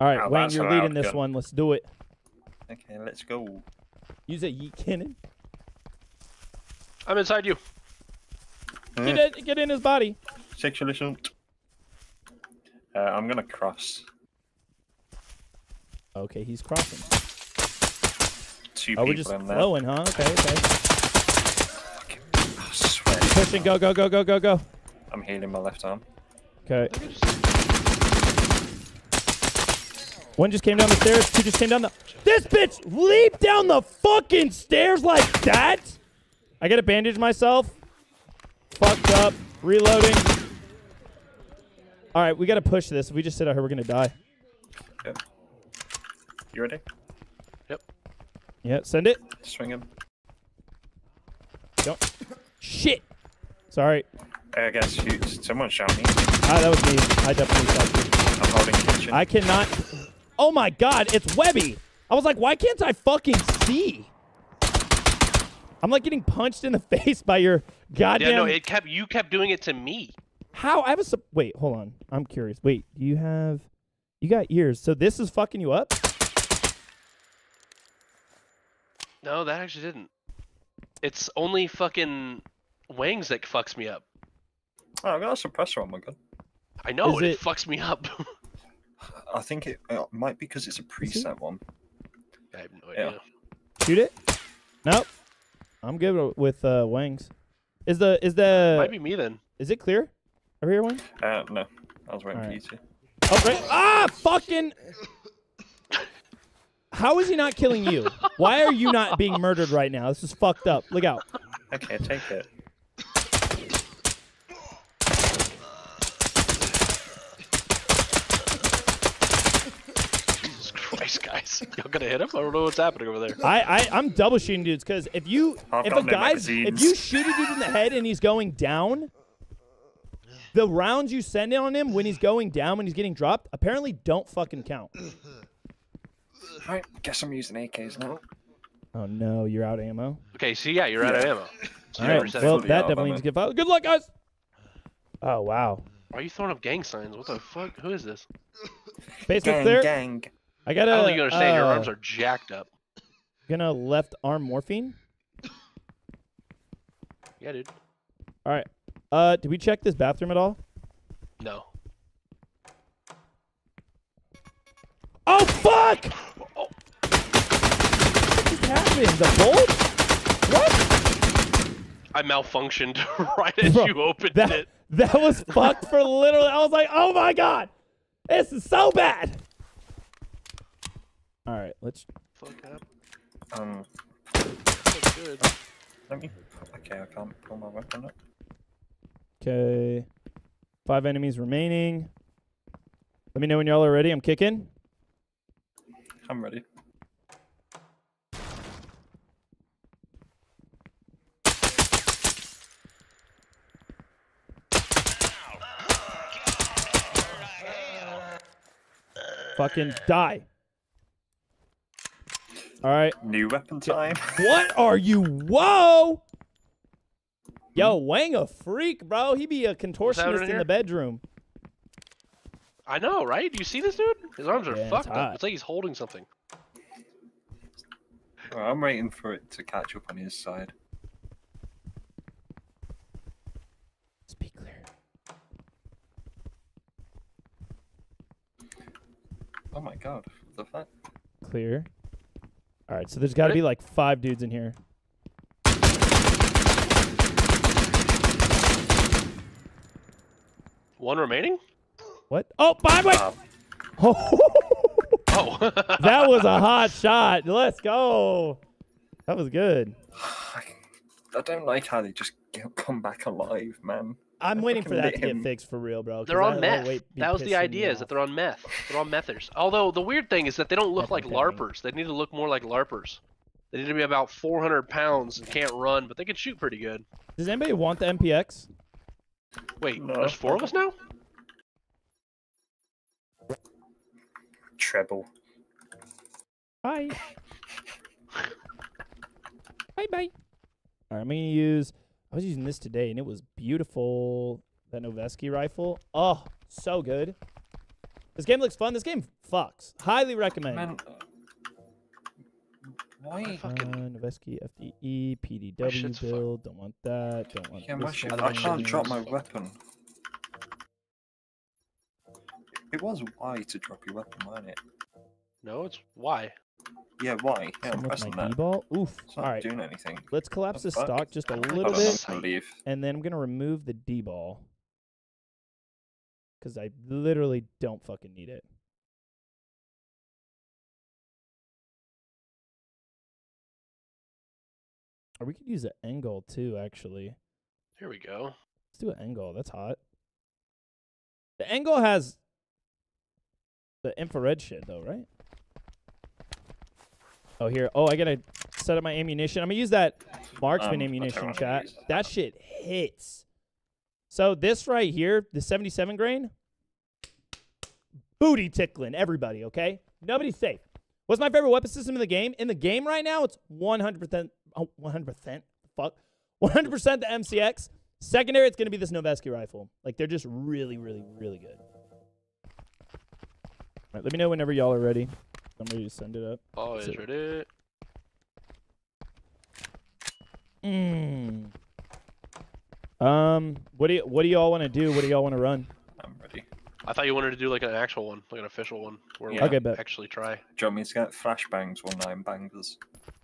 A: All right,
B: Oh,
A: Wayne,
B: that's
A: you're
B: a
A: leading this
B: gun.
A: one. Let's do it.
B: Okay, let's go.
A: Use a yeet cannon.
D: I'm inside you.
A: Get
B: Eh,
A: in, get in his body.
B: Sexual assault. Uh, I'm gonna cross
A: Okay, he's crossing.
B: two
A: Oh, we're just
B: in there.
A: flowing, huh? Okay, okay.
B: I swear.
A: Pushing, go, go, go, go, go, go.
B: I'm healing my left arm.
A: Okay. One just came down the stairs. Two just came down the. This bitch leaped down the fucking stairs like that. I gotta bandage myself. Fucked up. Reloading. All right, we gotta push this. If we just sit out here, we're gonna die.
B: Yep. You ready? Yep.
A: Yeah, send it.
B: Swing him.
A: Don't. Shit. Sorry.
B: I guess you. Someone shot me.
A: Ah, that was me. I definitely shot you.
B: I'm holding kitchen.
A: I cannot. Oh my god, it's Webby. I was like, why can't I fucking see? I'm like getting punched in the face by your goddamn.
D: Yeah, no, it kept you kept doing it to me.
A: How? I have a. Wait, hold on. I'm curious. Wait, do you have. You got ears. So this is fucking you up?
D: No, that actually didn't. It's only fucking wings that fucks me up.
B: Oh, I've got a suppressor on my gun.
D: I know, it,
A: it-
D: fucks me up.
B: I think it uh, might be because it's a preset one.
D: I have no
B: Yeah.
D: idea.
A: Shoot it? Nope. I'm good with uh, wings. Is the is the
D: Might be me then.
A: is it clear? Over here, one.
B: Uh, no. I was waiting
A: Alright.
B: for you to.
A: Oh, great. Ah, fucking. How is he not killing you? Why are you not being murdered right now? This is fucked up. Look out.
B: Okay, take it.
D: Jesus Christ, guys. Y'all gonna hit him? I don't know what's happening over there.
A: I, I I'm double shooting dudes because if you
B: I've
A: if a
B: got no
A: guy's if you shoot a dude in the head and he's going down, the rounds you send in on him when he's going down when he's getting dropped apparently don't fucking count.
B: Right, guess I'm using AKs now.
A: Oh no, you're out of ammo.
D: Okay, so yeah, you're out of ammo. So
A: All
D: you're
A: right,
D: resetting.
A: well that definitely needs to get followed. Good luck, guys. Oh wow,
D: Why are you throwing up gang signs? What the fuck? Who is this?
A: basement
B: Gang,
A: clear.
B: gang.
A: I got
D: I don't think you understand. Your
A: uh,
D: arms are jacked up.
A: gonna left arm morphine.
D: Yeah, dude.
A: All right. Uh, did we check this bathroom at all?
D: No.
A: Oh fuck!
D: Oh,
A: What just happened? The bolt? What?
D: I malfunctioned right as
A: Bro,
D: you opened
A: That
D: it.
A: that was fucked for literally. I was like, oh my god, this is so bad. All right, let's.
D: Fuck up.
B: Um,
D: That's good.
B: let me. Okay, I can't pull my weapon up.
A: Okay, five enemies remaining. Let me know when y'all are ready. I'm kicking.
B: I'm ready.
A: Fucking die. All right.
B: New weapon time.
A: what are you? Whoa! Yo, Wang a freak, bro. He be a contortionist in,
D: in
A: the bedroom.
D: I know, right? Do you see this dude? His arms are
A: yeah,
D: fucked
A: it's
D: up. It's like he's holding something.
B: Well, I'm waiting for it to catch up on his side.
A: Speak clear.
B: Oh my god, what the fuck?
A: Clear. All right, so there's got to be like five dudes in here.
D: One remaining?
A: What? Oh, five! Wait.
B: Uh,
D: Oh.
A: that was a hot shot. Let's go. That was good.
B: I don't like how they just come back alive, man.
A: I'm waiting for that to get fixed for real, bro.
D: They're on
A: that- that
D: meth.
A: weight
D: That was the idea, is that they're on meth. They're on methers. Although the weird thing is that they don't look like LARPers. They need to look more like LARPers. They need to be about 400 pounds and can't run, but they can shoot pretty good.
A: Does anybody want the MPX?
D: Wait,
B: No.
D: there's four of us now?
B: Treble.
A: Bye. bye bye. All right, I'm gonna use. I was using this today, and it was beautiful. That Noveske rifle. Oh, so good. This game looks fun. This game fucks. Highly recommend.
B: Man, why?
D: fucking-
A: Uh, Noveske FDE
D: My
A: PDW
D: shit's fucked.
A: build. Don't want that. Don't want
B: Yeah,
A: this
B: shit. I can't
D: shit
B: drop my weapon. It was Y to drop your weapon, wasn't it?
D: No, it's why.
B: Yeah, why? Yeah, I'm
A: Some
B: pressing
A: my
B: that.
A: D-ball. Oof.
B: It's not
A: right,
B: doing anything.
A: let's collapse
B: The
A: this
B: fuck?
A: stock just a little
B: Hold on,
A: bit,
B: I'm gonna leave.
A: and then I'm gonna remove the D-ball because I literally don't fucking need it. Or we could use an NGAL too, actually.
D: Here we go.
A: Let's do an NGAL. That's hot. The NGAL has the infrared shit though, right? Oh here. Oh, I gotta set up my ammunition. I'm gonna use that marksman
B: Um,
A: ammunition chat.
B: that.
A: That shit hits. So this right here, the 77 grain, booty tickling everybody. Okay, nobody's safe. What's my favorite weapon system in the game? In the game right now, it's 100%. Oh, 100%. Fuck. 100% the MCX. Secondary, it's going to be this Noveske rifle. Like, they're just really, really, really good. All right, let me know whenever y'all are ready. I'm ready to send it up.
D: Always
A: So-
D: ready.
A: Mm. Um, what do you, what do y'all want to do? What do y'all want to run?
B: I'm ready.
D: I thought you wanted to do like an actual one, like an official one, where we
B: Yeah.
A: Okay, bet.
D: actually try.
B: Do you want me to get flashbangs or nine bangers?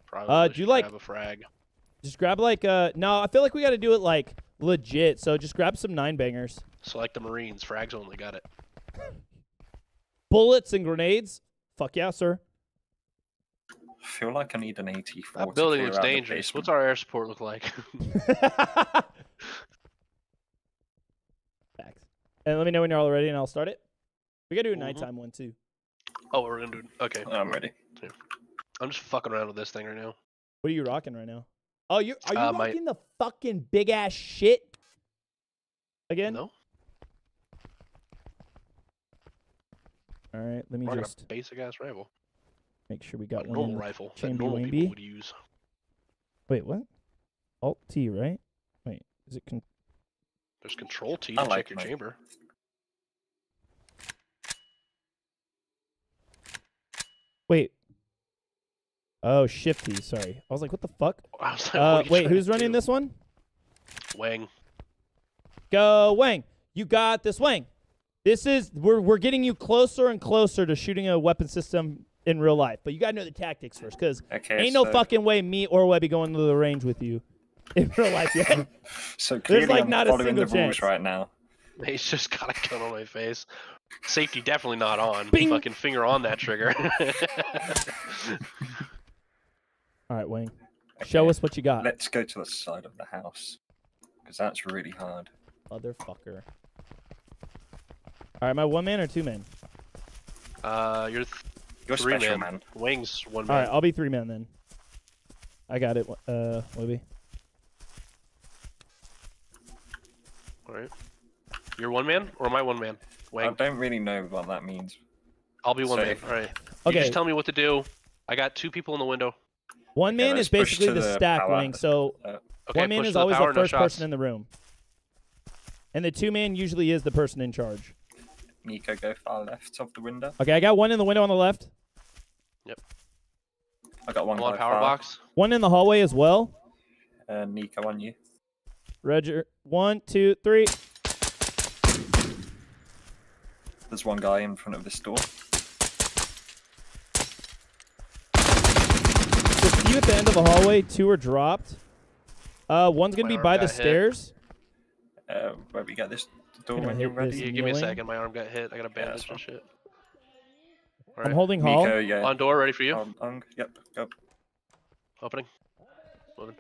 D: Probably
A: Uh, do you
D: should
A: like-
D: grab a frag?
A: Just grab like uh no, I feel like we got to do it like legit. So just grab some nine bangers,
D: So like the Marines, frags only got it.
A: bullets and grenades. Fuck yeah, sir.
B: I feel like I need an 84.
D: That building
B: clear
D: looks
B: out the
D: dangerous. What's our air support look like?
A: Facts. And let me know when you're all ready, and I'll start it. We gotta do a
D: Mhm.
A: nighttime one too.
D: oh, we're gonna do. Okay,
B: I'm ready.
D: I'm just fucking around with this thing right now.
A: What are you rocking right now? Oh, you are you
D: Uh, my-
A: rocking the fucking big ass shit again?
D: No,
A: All right, let me
D: we're
A: just
D: basic ass rifle,
A: make sure we
D: a
A: got one.
D: normal rifle that
A: chamber
D: normal
A: Wayne
D: people would use.
A: Wait, what? Alt T, right? Wait, is it? Con-
D: There's control T
B: I
D: to
B: like
D: check your
B: my-
D: chamber.
A: wait. Oh, Shift T. Sorry, I was like, what the fuck?
D: I was like,
A: Uh,
D: what are you
A: wait, who's running
D: do?
A: this one?
D: Wang.
A: Go Wang. You got this, Wang. This is we're we're getting you closer and closer to shooting a weapon system in real life, but you gotta know the tactics first, cause
B: Okay.
A: ain't no fucking way me or Webby going to the range with you in real life yet.
B: So clearly,
A: like,
B: I'm
A: not a single
B: the rules
A: chance.
B: right now.
D: He's just got a gun on my face. Safety definitely not on.
A: Bing.
D: Fucking finger on that trigger.
A: All right, Wang. Show us what you got,
B: Let's go to the side of the house. Because that's really hard.
A: motherfucker. All right, my one man or two man?
D: uh, you're th-
B: You're
D: three
B: special,
D: man.
B: man.
D: Wings one man.
A: All right, I'll be three man then. I got it, uh, Webby.
D: All right. You're one man or am I one man?
B: Wing.
D: I
B: don't really know what that means.
D: I'll be one man.
B: safe.
D: All right. You
A: Okay,
D: just tell me what to do. I got two people in the window.
A: one man
B: let's
A: is basically the
B: the
A: stack
B: power.
A: Wang, so
D: Okay.
A: one man is
D: the
A: always
D: power,
A: the first
D: shots.
A: person in the room, and the two man usually is the person in charge.
B: Miko go far left of the window.
A: Okay, I got one in the window on the left. Yep.
B: I got one. One
D: power
B: far.
D: box.
A: One in the hallway as well.
B: Uh, Nikko on you.
A: Roger. One, two, three.
B: There's one guy in front of this door.
A: Two at the end of the hallway. Two are dropped. Uh, one's gonna be by the
D: hit.
A: stairs.
B: Uh, where we got this door
A: Gonna
B: when you're ready.
A: this
D: You give me a
A: kneeling.
D: second. My arm got hit. I got a
B: Yeah,
D: bandage and shit.
A: I'm
D: Alright.
A: holding hall.
B: Nikko, yeah.
D: On door, ready for you.
B: On, on, yep, go.
D: Opening. Moving.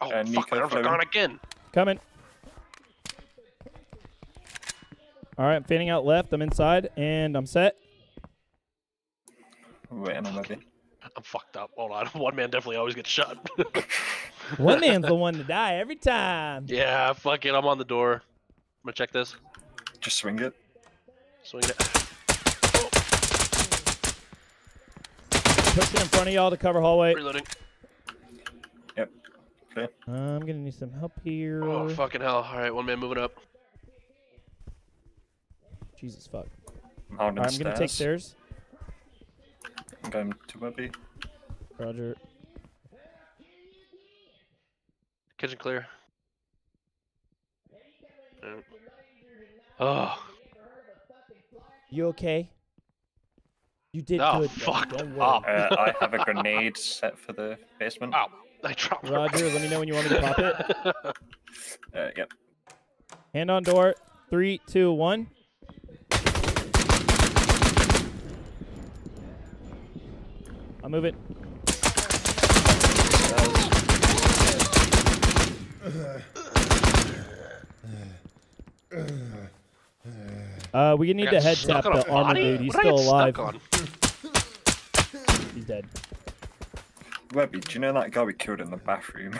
D: Oh,
B: Uh,
D: fuck,
B: Nikko
D: my arms are gone again.
A: Coming. All right, I'm fanning out left. I'm inside, and I'm set.
B: Waiting on ready.
D: I'm fucked up. Hold on. One man definitely always gets shot.
A: One man's the one to die every time.
D: yeah, fuck it. I'm on the door. I'm gonna check this.
B: Just swing it.
D: Swing it.
A: Pushing in front of y'all to cover hallway.
D: Reloading.
B: Clear.
A: I'm gonna need some help here.
D: Oh, fucking hell. Alright, one man moving up.
A: Jesus fuck.
B: I'm
A: All right, I'm gonna take
B: stairs.
A: stairs.
B: I'm going to Webby.
A: Roger.
D: Kitchen clear. Oh,
A: You okay? You did
D: Oh,
A: good. buddy.
D: fuck
A: Don't
D: up.
A: worry.
B: Uh, I have a grenade set for the basement.
D: ow. I dropped my
A: Roger, let me know when you want me to pop it.
B: Uh, yep.
A: Hand on door. Three, two, one. I'll move Uh, we need to
D: got
A: head tap the armor dude. He's
D: What did I
A: still alive. He's dead.
B: Webby, do you know that guy we killed in the bathroom?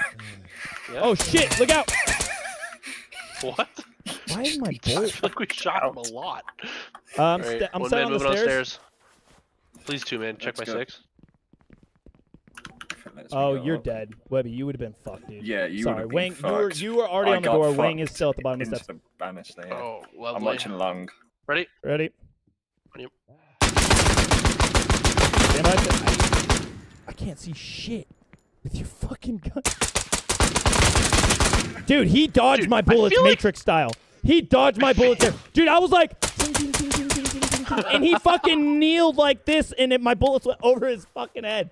D: Yeah.
A: Oh shit! Look out!
D: What?
A: Why is my
D: I
A: bullet?
D: feel like we shot him a lot.
A: I'm,
D: Alright,
A: I'm
D: one man
A: on the stairs.
D: Please, two man. Check
B: Let's
D: my
B: go.
D: six.
A: Oh, you're
B: up.
A: dead, Webby. You would have been fucked, dude.
B: Yeah, you
A: Sorry,
B: Wing.
A: Fucked. You were you were already
B: I
A: on the door. Wing is still at the bottom of the steps.
B: Banished there.
D: Oh, lovely.
B: I'm watching long.
D: Ready?
A: Ready. Yep. I, I can't see shit with your fucking gun. Dude, he dodged
D: Dude,
A: my bullets
D: Matrix like...
A: style. He dodged my bullets there. Dude, I was like, and he fucking kneeled like this, and it, my bullets went over his fucking head.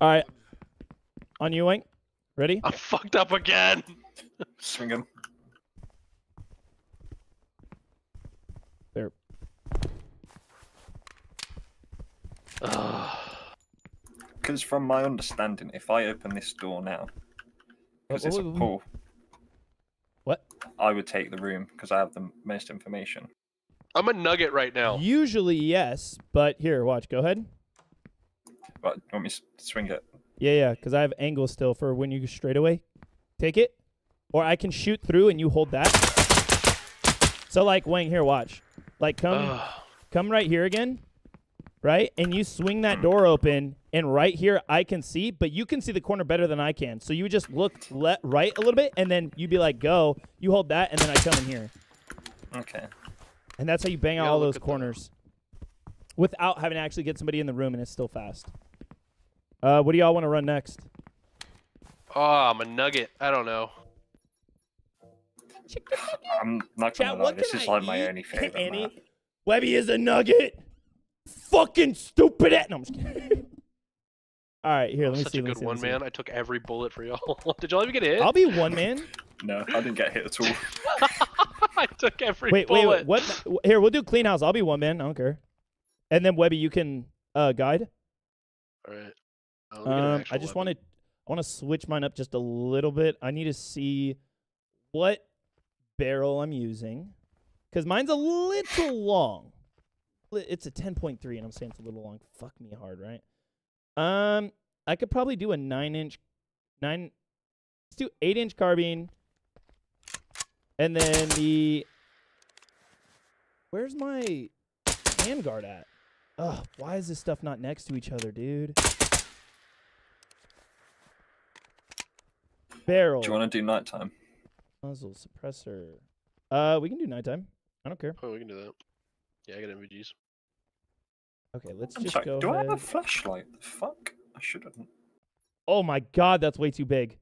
A: All right. On you, Wayne. Ready?
D: I'm fucked up again.
B: Swing him.
A: There.
B: Because from my understanding, if I open this door now, because it's a
A: What- what-
B: pull,
A: What?
B: I would take the room because I have the most information.
D: I'm a nugget right now.
A: Usually, yes, but here, watch. Go ahead.
B: But you want me to swing it?
A: Yeah, yeah, because I have angle still for when you straight away. Take it. Or I can shoot through and you hold that. So like Wang, here, watch. Like come come right here again. Right? And you swing that door open and right here I can see, but you can see the corner better than I can. So you would just look le- right a little bit and then you'd be like, go. You hold that and then I come in here.
B: Okay.
A: And that's how you bang out
D: gotta
A: all those
D: at the-
A: corners. Without having to actually get somebody in the room and it's still fast. Uh, what do y'all want to run next?
D: Oh, I'm a nugget. I don't know.
B: I'm not
A: Chat,
B: gonna lie, this is
A: I
B: like my
A: eat?
B: only favorite
A: Annie?
B: map.
A: Webby is a nugget. Fucking stupid. at- No, I'm just kidding. All right, here.
D: I'm
A: Let me
D: such
A: see.
D: a good
A: see,
D: one man. I took every bullet for y'all. Did y'all even get hit?
A: I'll be one man.
B: No, I didn't get hit at all.
D: I took every
A: Wait, wait, wait. What? Here, we'll do clean house. I'll be one man. I don't care. And then Webby, you can uh, guide.
D: All right. Let me get an
A: Um, I just want to. I want to switch mine up just a little bit. I need to see what barrel I'm using because mine's a little long. It's a 10.3, and I'm saying it's a little long. Fuck me hard, right? Um, I could probably do a nine inch, nine. Let's do eight inch carbine, and then the. Where's my handguard at? Ugh, why is this stuff not next to each other, dude? Barrel.
B: Do you want to do nighttime?
A: Muzzle suppressor. Uh, we can do nighttime. I don't care.
D: Oh, we can do that. Yeah, I got NVGs.
A: Okay, let's
B: I'm
A: just
B: sorry,
A: go
B: do I have a flashlight? The fuck? I shouldn't.
A: Oh my god, that's way too big.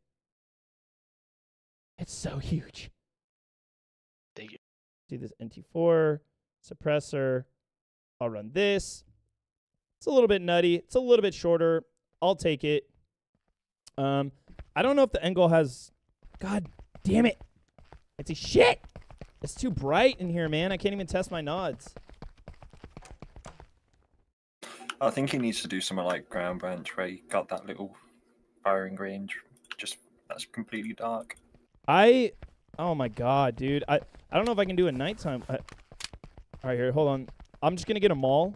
A: It's so huge.
D: Thank you.
A: See this NT4 suppressor. I'll run this. It's a little bit nutty. It's a little bit shorter. I'll take it. Um, I don't know if the end goal has. God damn it! It's a shit. It's too bright in here, man. I can't even test my nods.
B: I think he needs to do something like ground branch where he got that little firing range. Just that's completely dark.
A: I. Oh my god, dude. I I don't know if I can do a nighttime. I, all right, here. Hold on. I'm just gonna get a mall.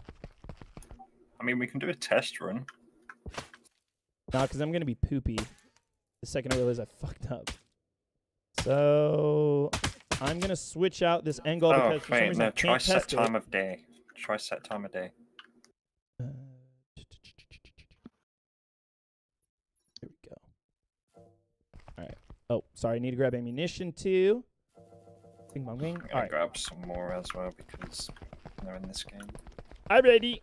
B: I mean, we can do a test run.
A: Nah, because I'm gonna be poopy. The second I realize I fucked up. So I'm gonna switch out this NGAL
B: oh,
A: because for some
B: wait,
A: reason I
B: no, try set
A: test
B: time
A: it.
B: of day. Try set time of day.
A: Uh, Here we go. All right. Oh, sorry. I need to grab ammunition too. Bing bong bing.
B: I'm gonna grab some more as well because they're in this game.
A: I'm ready.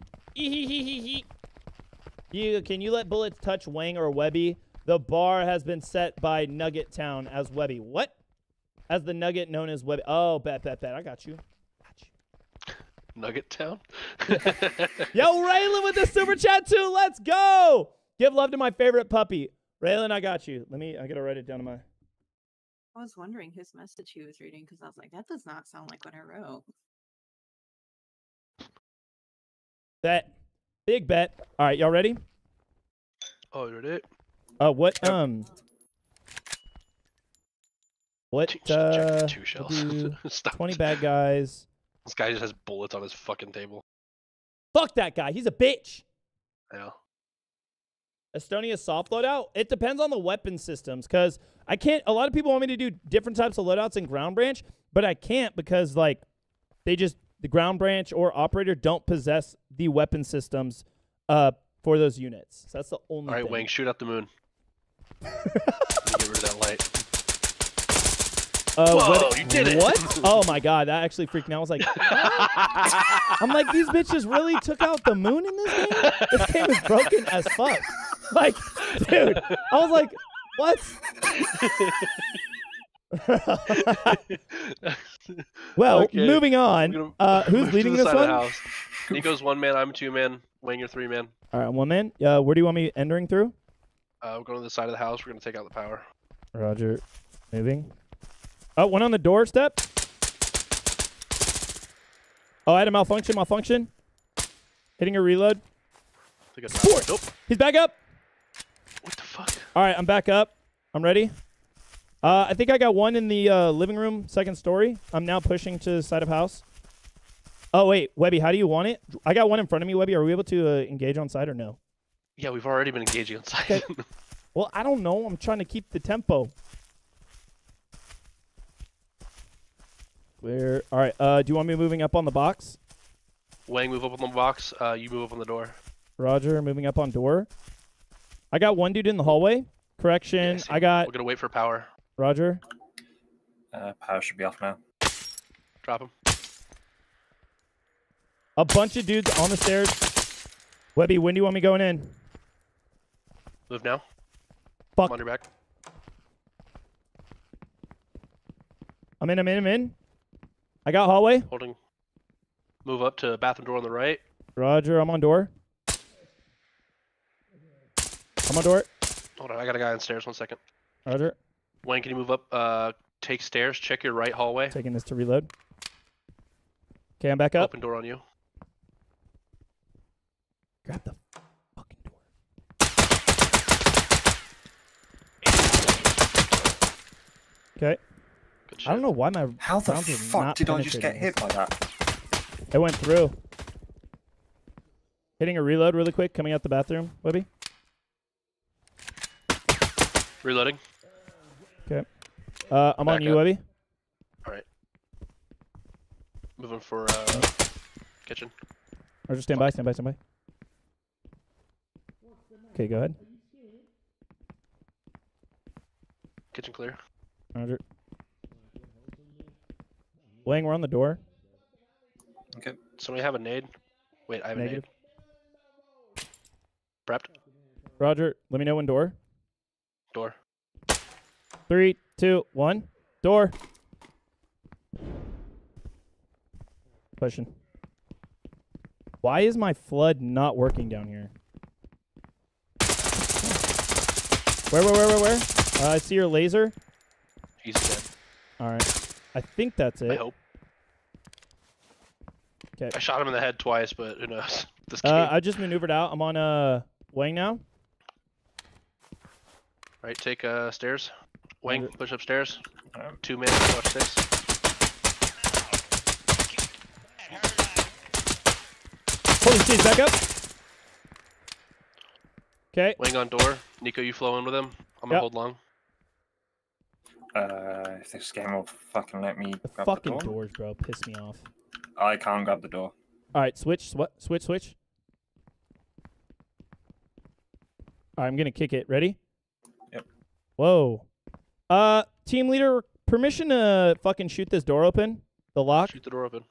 A: You can you let bullets touch Wang or Webby? The bar has been set by Nugget Town as Webby. What? As the Nugget known as Webby. Oh, bet, bet, bet. I got you. Got you.
D: Nugget Town.
A: Yo, Raylan with the super chat too. Let's go. Give love to my favorite puppy. Raylan, I got you. Let me. I gotta write it down to my.
C: I was wondering whose message he was reading because I was like, that does not sound like what I wrote.
A: Bet. Big bet. All right, y'all ready?
D: oh, it.
A: Uh, what? Um. What?
D: Two,
A: Uh,
D: two shells.
A: do
D: Stop.
A: Twenty bad guys.
D: This guy just has bullets on his fucking table.
A: Fuck that guy. He's a bitch.
D: Yeah.
A: Estonia soft loadout? It depends on the weapon systems because I can't. A lot of people want me to do different types of loadouts in ground branch, but I can't because like they just the ground branch or operator don't possess the weapon systems uh for those units. So that's the only.
D: All right,
A: thing.
D: Wang, shoot at the moon. Get rid of that light.
A: Uh,
D: Whoa,
A: what,
D: you did it.
A: What? Oh my god, that actually freaked me out. I was like, I'm like, these bitches really took out the moon in this game. This game is broken as fuck. Like, dude, I was like, what? well,
D: Okay,
A: moving on.
D: gonna
A: Uh, who's leading this
D: side of the
A: one?
D: Nikko's one man. I'm two man. Wang, you're three man.
A: All right, one man. Uh, where do you want me entering through?
D: Uh, we're going to the side of the house. We're gonna take out the power.
A: Roger. Moving. Oh, one on the doorstep. Oh, I had a malfunction. Malfunction. Hitting a reload. Sport.
D: Nope.
A: He's back up.
D: What the fuck?
A: All right, I'm back up. I'm ready. Uh, I think I got one in the uh, living room, second story. I'm now pushing to the side of house. Oh wait, Webby, how do you want it? I got one in front of me, Webby. Are we able to uh, engage on side or no?
D: Yeah, we've already been engaging on site.
A: Okay. Well, I don't know. I'm trying to keep the tempo. Where? All right. Uh, do you want me moving up on the box?
D: Wang, move up on the box. Uh, you move up on the door.
A: Roger, moving up on door. I got one dude in the hallway. Correction.
D: see.
A: I got
D: We're gonna wait for power.
A: Roger.
B: Uh, power should be off now.
D: Drop him.
A: A bunch of dudes on the stairs. Webby, when do you want me going in?
D: Move now.
A: Fuck.
D: I'm on your back.
A: I'm in. I'm in. I'm in. I got hallway.
D: Holding. Move up to bathroom door on the right.
A: Roger. I'm on door. I'm on door.
D: Hold on, I got a guy on stairs. One second.
A: Roger.
D: Wayne, can you move up? Uh, take stairs. Check your right hallway.
A: Taking this to reload. Okay, I'm back up.
D: Open door on you.
A: Grab the fucking door. Okay. I don't know why my
B: How the
A: rounds
B: fuck
A: not
B: did I just get hit by that?
A: It went through. Hitting a reload really quick. Coming out the bathroom, Webby.
D: Reloading.
A: Uh, I'm on you,
D: up.
A: Webby. All right.
D: Moving for uh, kitchen.
A: Or just stand by, stand by, stand by. Okay, go ahead.
D: Kitchen clear.
A: Roger. Wang, we're on the door.
B: Okay.
D: Somebody have a nade? Wait, I have
A: Negative.
D: a nade. Prepped.
A: Roger, let me know when door.
D: Door.
A: Three, two, one. Door. Pushing. Why is my flood not working down here? Where, where, where, where, where? Uh, I see your laser.
D: He's dead.
A: All right. I think that's it.
D: I hope.
A: 'Kay.
D: I shot him in the head twice, but who knows? This game.
A: Uh, I just maneuvered out. I'm on uh Wang now.
D: right, take uh stairs. Wing, push upstairs. Two minutes, watch six.
A: Holy shit, he's back up. Okay.
D: Wing on door. Nikko, you flow in with him. I'm gonna
A: Yep.
D: hold long.
B: uh, if this game will fucking let me
A: The
B: grab
A: fucking
B: the door.
A: doors, bro, piss me off.
B: I can't grab the door.
A: All right, switch, sw- switch, switch. All right, I'm gonna kick it. Ready?
B: Yep.
A: Whoa. Uh, team leader, permission to fucking shoot this door open. The lock.
D: Shoot the door open.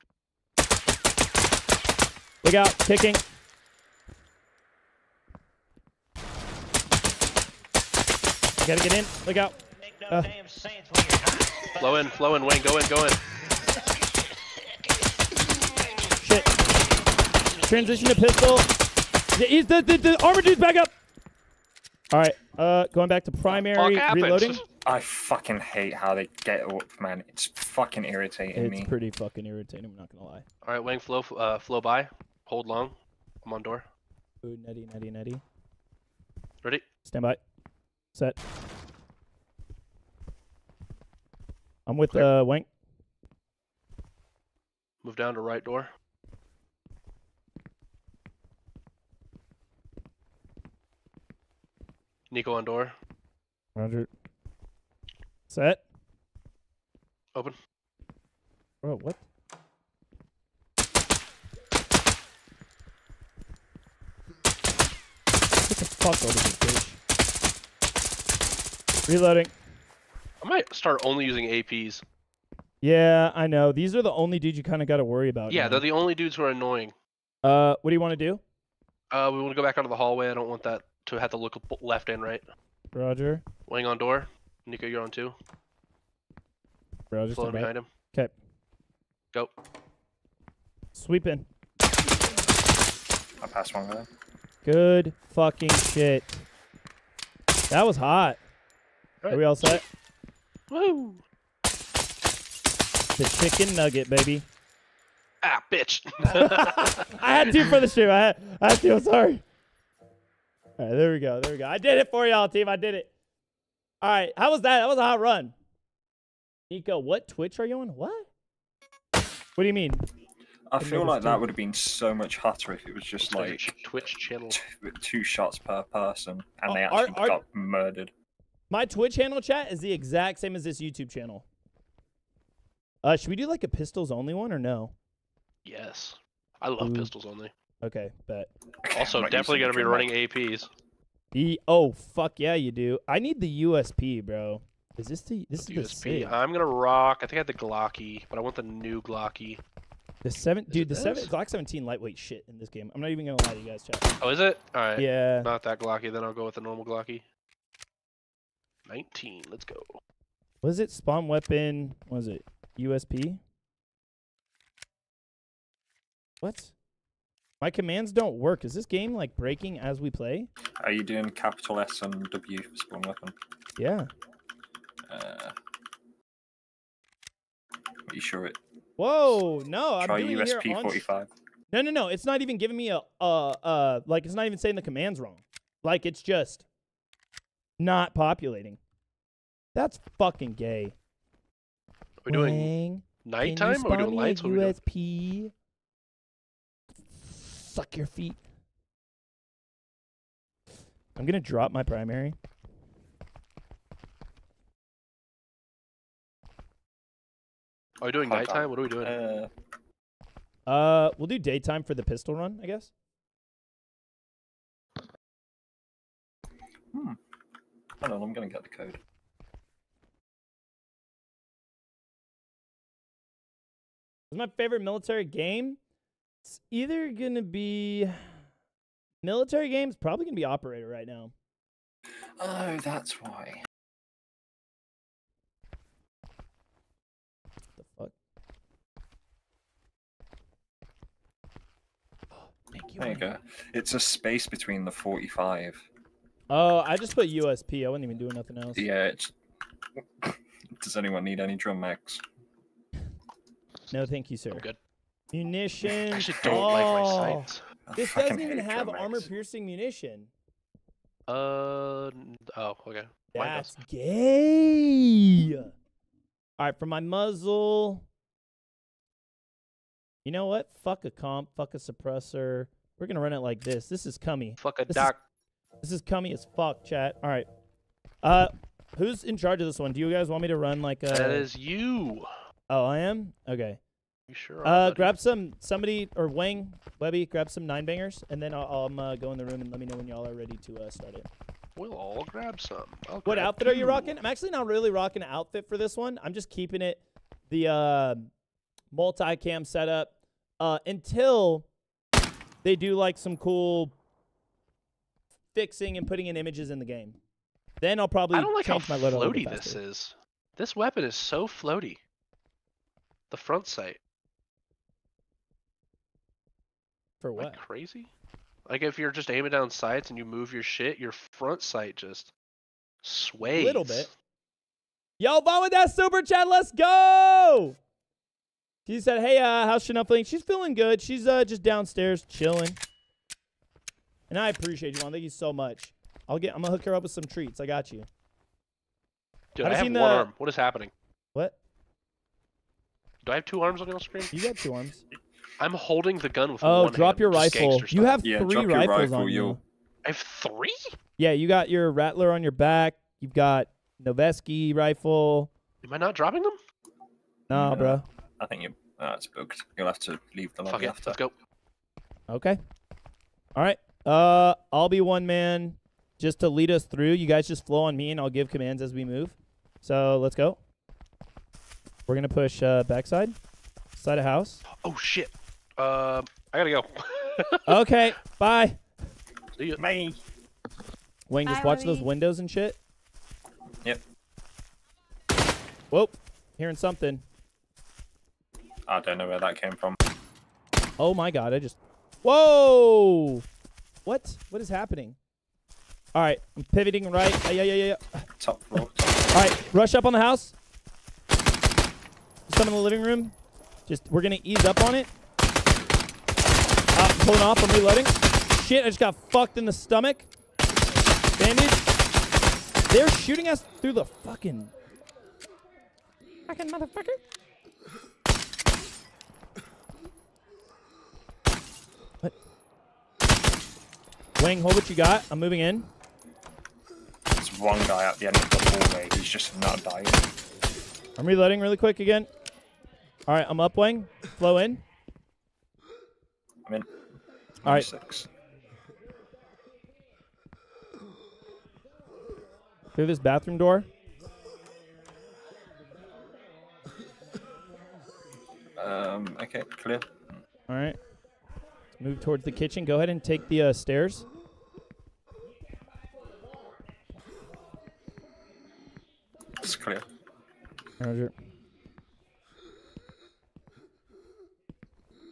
A: Look out, kicking. Gotta get in. Look out. Uh,
D: Flow in, flow in, Wing, go in, go in.
A: shit. Transition to pistol. Yeah, he's the, the, the armor dude's back up. All right, uh, going back to primary,
D: Reloading. happened?
A: reloading.
B: I fucking hate how they get up, man. It's fucking irritating
A: It's
B: me.
A: It's pretty fucking irritating. I'm not gonna lie.
D: All right, Wing, flow, uh, flow by. Hold long. I'm on door.
A: Ooh, nutty, nutty, nutty.
D: Ready?
A: Stand by. Set. I'm with
D: Clear.
A: uh Wank.
D: Move down to right door. Nikko on door.
A: Roger. Set.
D: Open.
A: Bro, what? Get the fuck out of this bitch. Reloading.
D: I might start only using APs.
A: Yeah, I know. These are the only dudes you kind of got to worry about.
D: Yeah,
A: now.
D: they're the only dudes who are annoying.
A: Uh, what do you want to do?
D: Uh, we want to go back out of the hallway. I don't want that to have to look left and right.
A: Roger.
D: Wing on door. Nikko, you're on two.
A: Roger.
D: Flowing
A: stand by.
D: behind him.
A: 'Kay.
D: Go.
A: Sweeping.
B: I passed one there.
A: Good fucking shit. That was hot. Are we all set?
D: Woo!
A: The chicken nugget, baby.
D: Ah, bitch.
A: I had to for the stream. I had, I had to. I'm sorry. All right, there we go. There we go. I did it for y'all, team. I did it. All right, how was that? That was a hot run. Nikko, what Twitch are you on? What? What do you mean?
B: I feel like that would have been so much hotter if it was just like
D: Twitch, Twitch channel.
B: two, two shots per person and
A: Oh,
B: they
A: are-
B: actually
A: are-
B: got murdered.
A: My Twitch channel chat is the exact same as this YouTube channel. Uh, should we do like a pistols only one or no?
D: Yes. I love
A: Ooh.
D: pistols only.
A: Okay, bet.
D: Also, definitely going to be running
B: drum
D: APs.
A: The oh fuck yeah, you do. I need the USP, bro. Is this the this
D: The
A: is the
D: USP.
A: sig.
D: I'm going to rock. I think I had the Glocky, but I want the new Glocky.
A: The seven,
D: Is
A: dude. The seven? Glock 17 lightweight shit in this game. I'm not even gonna lie to you guys, chat.
D: Oh, is it? All right.
A: Yeah.
D: Not that Glocky. Then I'll go with the normal Glocky. 19. Let's go.
A: Was it spawn weapon? Was it USP? What? My commands don't work. Is this game like breaking as we play?
B: Are you doing capital S and W for spawn weapon?
A: Yeah.
B: Uh, are you sure it?
A: Whoa, no, I'm
B: Try
A: doing it here
B: USP
A: on.
B: 45.
A: No, no, no. It's not even giving me a uh uh like it's not even saying the commands wrong. Like it's just not populating. That's fucking gay.
D: Are we doing
A: Wang,
D: nighttime or are we doing
A: spawn
D: lights? What are we doing?
A: USP. Suck your feet. I'm gonna drop my primary.
D: Are we doing
B: Hold
D: nighttime?
B: on.
D: What are we doing?
B: Uh,
A: Uh, we'll do daytime for the pistol run, I guess.
B: hmm. Hold on, I'm gonna get the code.
A: What's my favorite military game? It's either gonna be military games. Probably gonna be operator right now.
B: Oh, that's why.
A: What the fuck? you
B: There you
A: want?
B: go. It's a space between the 45.
A: Oh, I just put USP. I wasn't even doing nothing else.
B: Yeah, it's. Does anyone need any drum mags?
A: No, thank you, sir.
D: I'm good.
A: Munitions.
D: I actually don't like my
A: Oh,
D: sights.
B: I
A: This doesn't even have armor piercing munition.
D: Uh, oh, okay.
A: That's gay. All right, for my muzzle. You know what? Fuck a comp. Fuck a suppressor. We're gonna run it like this. This is cummy.
D: Fuck a
A: This is-
D: doc.
A: This is cummy as fuck, chat. All right. Uh, who's in charge of this one? Do you guys want me to run like a?
D: That is you.
A: Oh, I am. Okay.
D: You sure.
A: Uh, grab some somebody or Wang Webby. Grab some nine bangers, and then I'll, I'll um, uh, go in the room and let me know when y'all are ready to uh, start it.
D: We'll all grab some. I'll
A: What
D: grab
A: outfit are you rocking? I'm actually not really rocking an outfit for this one. I'm just keeping it the uh, multi-cam setup uh, until they do like some cool fixing and putting in images in the game. Then I'll probably
D: I don't like how
A: my load a little bit
D: floaty this is. This weapon is so floaty. The front sight.
A: For
D: I
A: what?
D: crazy? Like if you're just aiming down sights and you move your shit, your front sight just sways.
A: A little bit. Yo, Vaughn with that super chat. Let's go. She said, "Hey, uh, how's Chanel feeling? She's feeling good. She's uh just downstairs chilling." And I appreciate you, Vaughn. Thank you so much. I'll get. I'm gonna hook her up with some treats. I got you.
D: Dude,
A: I've
D: I have one
A: the-
D: arm. What is happening?
A: What?
D: Do I have two arms on your screen?
A: You got two arms.
D: I'm holding the gun with
A: Oh,
D: one
A: drop
D: hand,
A: your rifle. You have
B: Yeah,
A: three
B: drop your
A: rifles
B: rifle,
A: on you.
B: you'll-
D: I have three?
A: Yeah, you got your Rattler on your back. You've got Noveske rifle.
D: Am I not dropping them?
A: Nah,
B: No.
A: bro.
B: I think you. Uh, it's booked. You'll have to leave the
D: Fuck
B: lobby
D: it.
B: after.
D: Let's go.
A: Okay. All right. Uh, I'll be one man just to lead us through. You guys just flow on me, and I'll give commands as we move. So let's go. We're gonna push uh, backside, side of house.
D: Oh shit. Um, I gotta go.
A: Okay. Bye.
D: See ya.
B: Bye.
A: Wayne, just
C: Bye,
A: watch those windows and shit.
B: Yep.
A: Whoa. Hearing something.
B: I don't know where that came from.
A: Oh my god, I just Whoa! What? What is happening? Alright, I'm pivoting right. Uh, yeah, yeah, yeah, yeah.
B: Top floor. Top floor.
A: Alright, rush up on the house. Some in the living room. Just we're gonna ease up on it. Pulling off, I'm reloading. Shit, I just got fucked in the stomach. Bandage. They're shooting us through the fucking fucking motherfucker. What? Wing, hold what you got. I'm moving in.
B: There's one guy at the end of the hallway. He's just not dying.
A: I'm reloading really quick again. All right, I'm up, Wing. Flow in.
B: I'm in.
A: All right.
B: Six.
A: Through this bathroom door.
B: Um. Okay. Clear.
A: All right. Let's move towards the kitchen. Go ahead and take the uh, stairs.
B: It's clear.
A: Roger.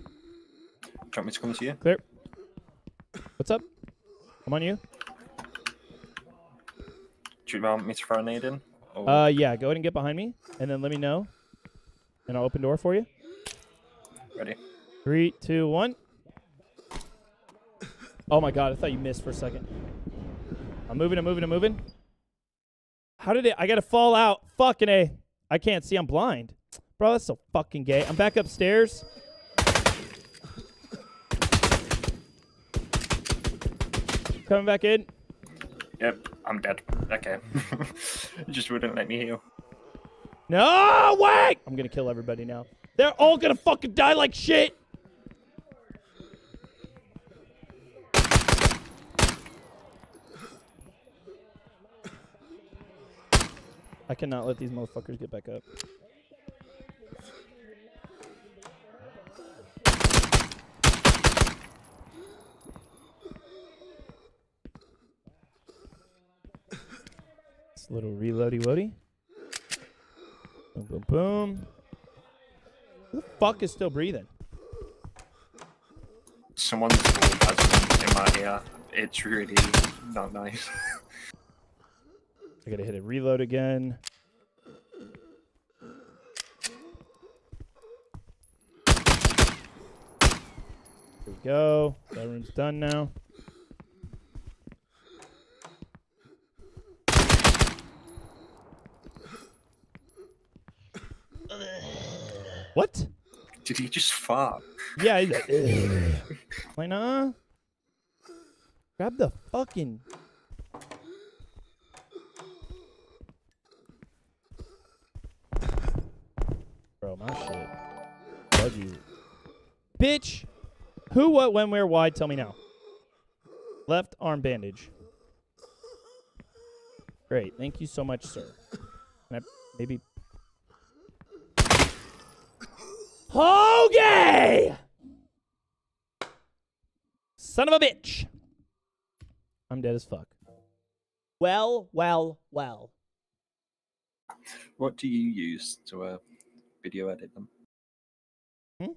B: Do you want me to come to you?
A: Clear. What's up? I'm on you.
B: Do you want me to throw a nade in? Or
A: Uh, yeah. Go ahead and get behind me, and then let me know, and I'll open door for you.
B: ready?
A: Three, two, one. Oh my god! I thought you missed for a second. I'm moving. I'm moving. I'm moving. How did it? I gotta fall out. Fucking a. I can't see. I'm blind. Bro, that's so fucking gay. I'm back upstairs. Coming back in.
B: Yep. I'm dead. Okay. Just wouldn't let me heal.
A: No, wait! I'm gonna kill everybody now. They're all gonna fucking die like shit. I cannot let these motherfuckers get back up. Little reloady woody. Boom, boom, boom. Who the fuck is still breathing?
B: someone's orgasm in my ear. It's really not nice.
A: I gotta hit a reload again. There we go. That room's done now. What?
B: Did he just fart?
A: Yeah. like, "Ugh." Grab the fucking. Bro, my shit. Love you. Bitch! Who, what, when, where, why? Tell me now. Left arm bandage. Great. Thank you so much, sir. Can I maybe. Okay! Son of a bitch. I'm dead as fuck. Well, well, well.
B: What do you use to uh, video edit them?
A: Hmm?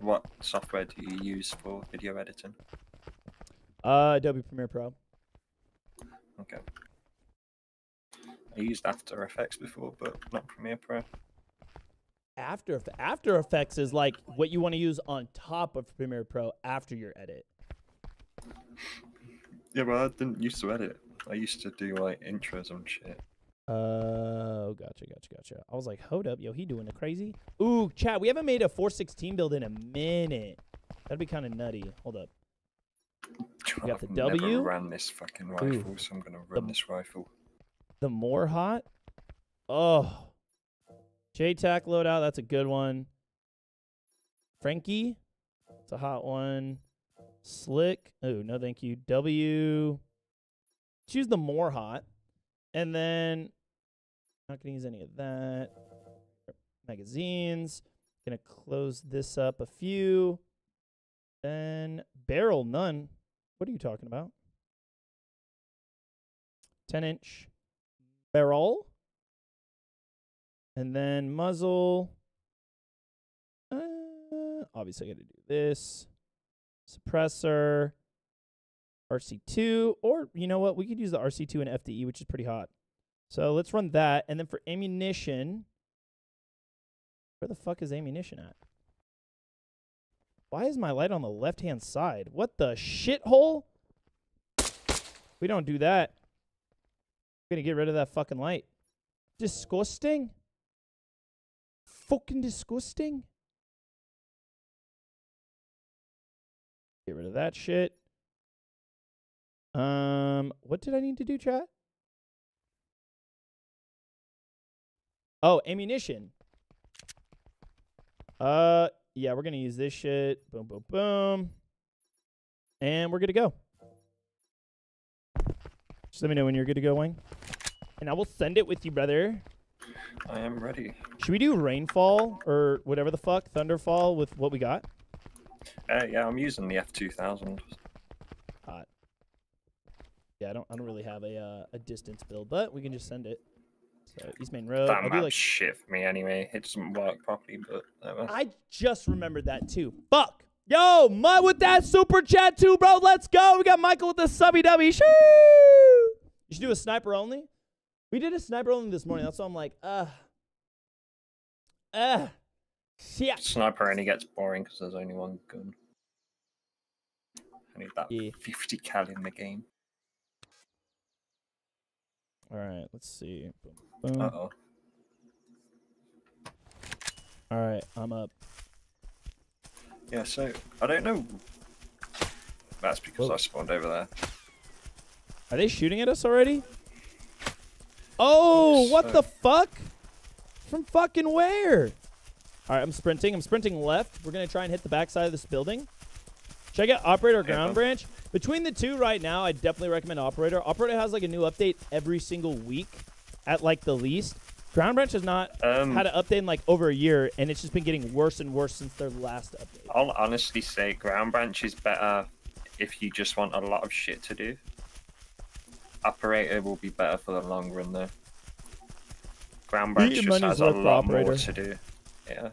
B: What software do you use for video editing?
A: Uh, Adobe Premiere Pro.
B: Okay. I used After Effects before, but not Premiere Pro.
A: After Eff- After Effects is like what you want to use on top of Premiere Pro after your edit.
B: Yeah, well, I didn't used to edit. I used to do like intros and shit.
A: Oh, gotcha, gotcha, gotcha. I was like, hold up, yo, he doing the crazy. Ooh, chat, we haven't made a 416 build in a minute. That'd be kind of nutty. Hold up. got
B: I've
A: the
B: never
A: W.
B: ran this fucking rifle, so I'm gonna run
A: The-
B: this rifle.
A: The more hot. Oh. JTAC loadout, that's a good one. Frankie, it's a hot one. Slick. Oh, no, thank you. W. Choose the more hot. And then, not going to use any of that. Magazines. Going to close this up a few. Then, barrel, none. What are you talking about? 10 inch barrel. And then muzzle. Uh, obviously, I got to do this. Suppressor. RC2. Or, you know what? We could use the RC2 and FDE, which is pretty hot. So let's run that. And then for ammunition. Where the fuck is ammunition at? Why is my light on the left hand side? What the shithole? We don't do that. I'm gonna get rid of that fucking light. Disgusting. Fucking disgusting. Get rid of that shit. Um, what did I need to do, chat? Oh, ammunition. Uh, yeah, we're gonna use this shit. Boom, boom, boom. And we're good to go. Just let me know when you're good to go, Wayne. And I will send it with you, brother.
B: I am ready.
A: Should we do rainfall or whatever the fuck, thunderfall with what we got?
B: Uh, yeah, I'm using the F2000.
A: Hot. Yeah, I don't. I don't really have a uh, a distance build, but we can just send it. So East Main Road.
B: that
A: I'll do
B: map's
A: like.
B: shit for me anyway. It doesn't work properly, but
A: I just remembered that too. Fuck. Yo, Mud with that super chat too, bro. Let's go. We got Michael with the subby dubby. Shoo! You should do a sniper only. We did a sniper only this morning. That's why I'm like, uh, uh, shit.
B: sniper only gets boring because there's only one gun. I need that
A: Yeah.
B: 50 cal in the game.
A: All right, let's see. Boom, boom.
B: Uh oh.
A: All right, I'm up.
B: Yeah, so I don't know. That's because
A: Whoa.
B: I spawned over there.
A: Are they shooting at us already? Oh, what
B: So-
A: the fuck? From fucking where? All right, I'm sprinting. I'm sprinting left. We're gonna try and hit the backside of this building. Should I get operator or
B: Yeah,
A: ground branch? Between the two right now, I definitely recommend operator. Operator has like a new update every single week, at like the least. Ground branch has not
B: Um,
A: had an update in like over a year, and it's just been getting worse and worse since their last update.
B: I'll honestly say ground branch is better if you just want a lot of shit to do. Operator will be better for the long run though. Ground branch
A: your
B: just has a lot more to do. Yeah.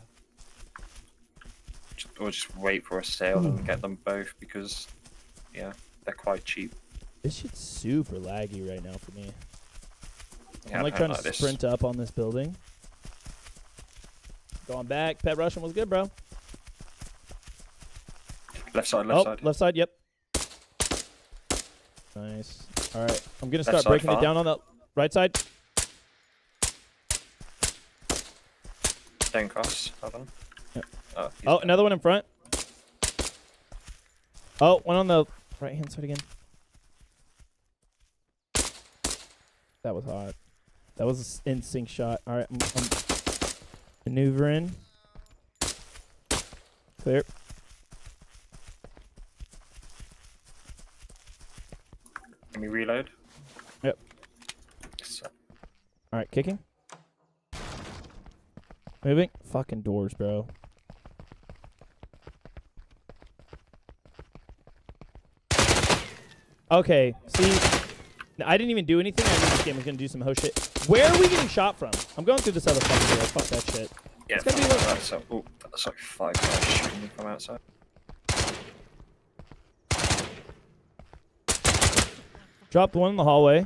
B: Or just wait for a sale and get them both because, yeah, they're quite cheap.
A: This shit's super laggy right now for me.
B: Yeah,
A: I'm like trying
B: don't
A: to
B: this.
A: sprint up on this building. Going back. Pet Russian was good, bro.
B: Left side, left
A: oh,
B: side.
A: left side. Yep. Nice. All right. I'm gonna start breaking it down on the right side.
B: Don't cross.
A: Yeah.
B: Oh,
A: Oh, another one in front. Oh, one on the right hand side again. That was hot. That was an in sync shot. All right, I'm, I'm maneuvering. Clear.
B: Can we reload?
A: Yep.
B: So,
A: All right, kicking. Moving. Fucking doors, bro. Okay, see, I didn't even do anything. I knew this game was gonna do some ho shit. Where are we getting shot from? I'm going through this other fucking door. Fuck that shit.
B: yeah,
A: It's gonna be like-
B: oh, that's like five guys shooting me from outside.
A: Dropped one in the hallway.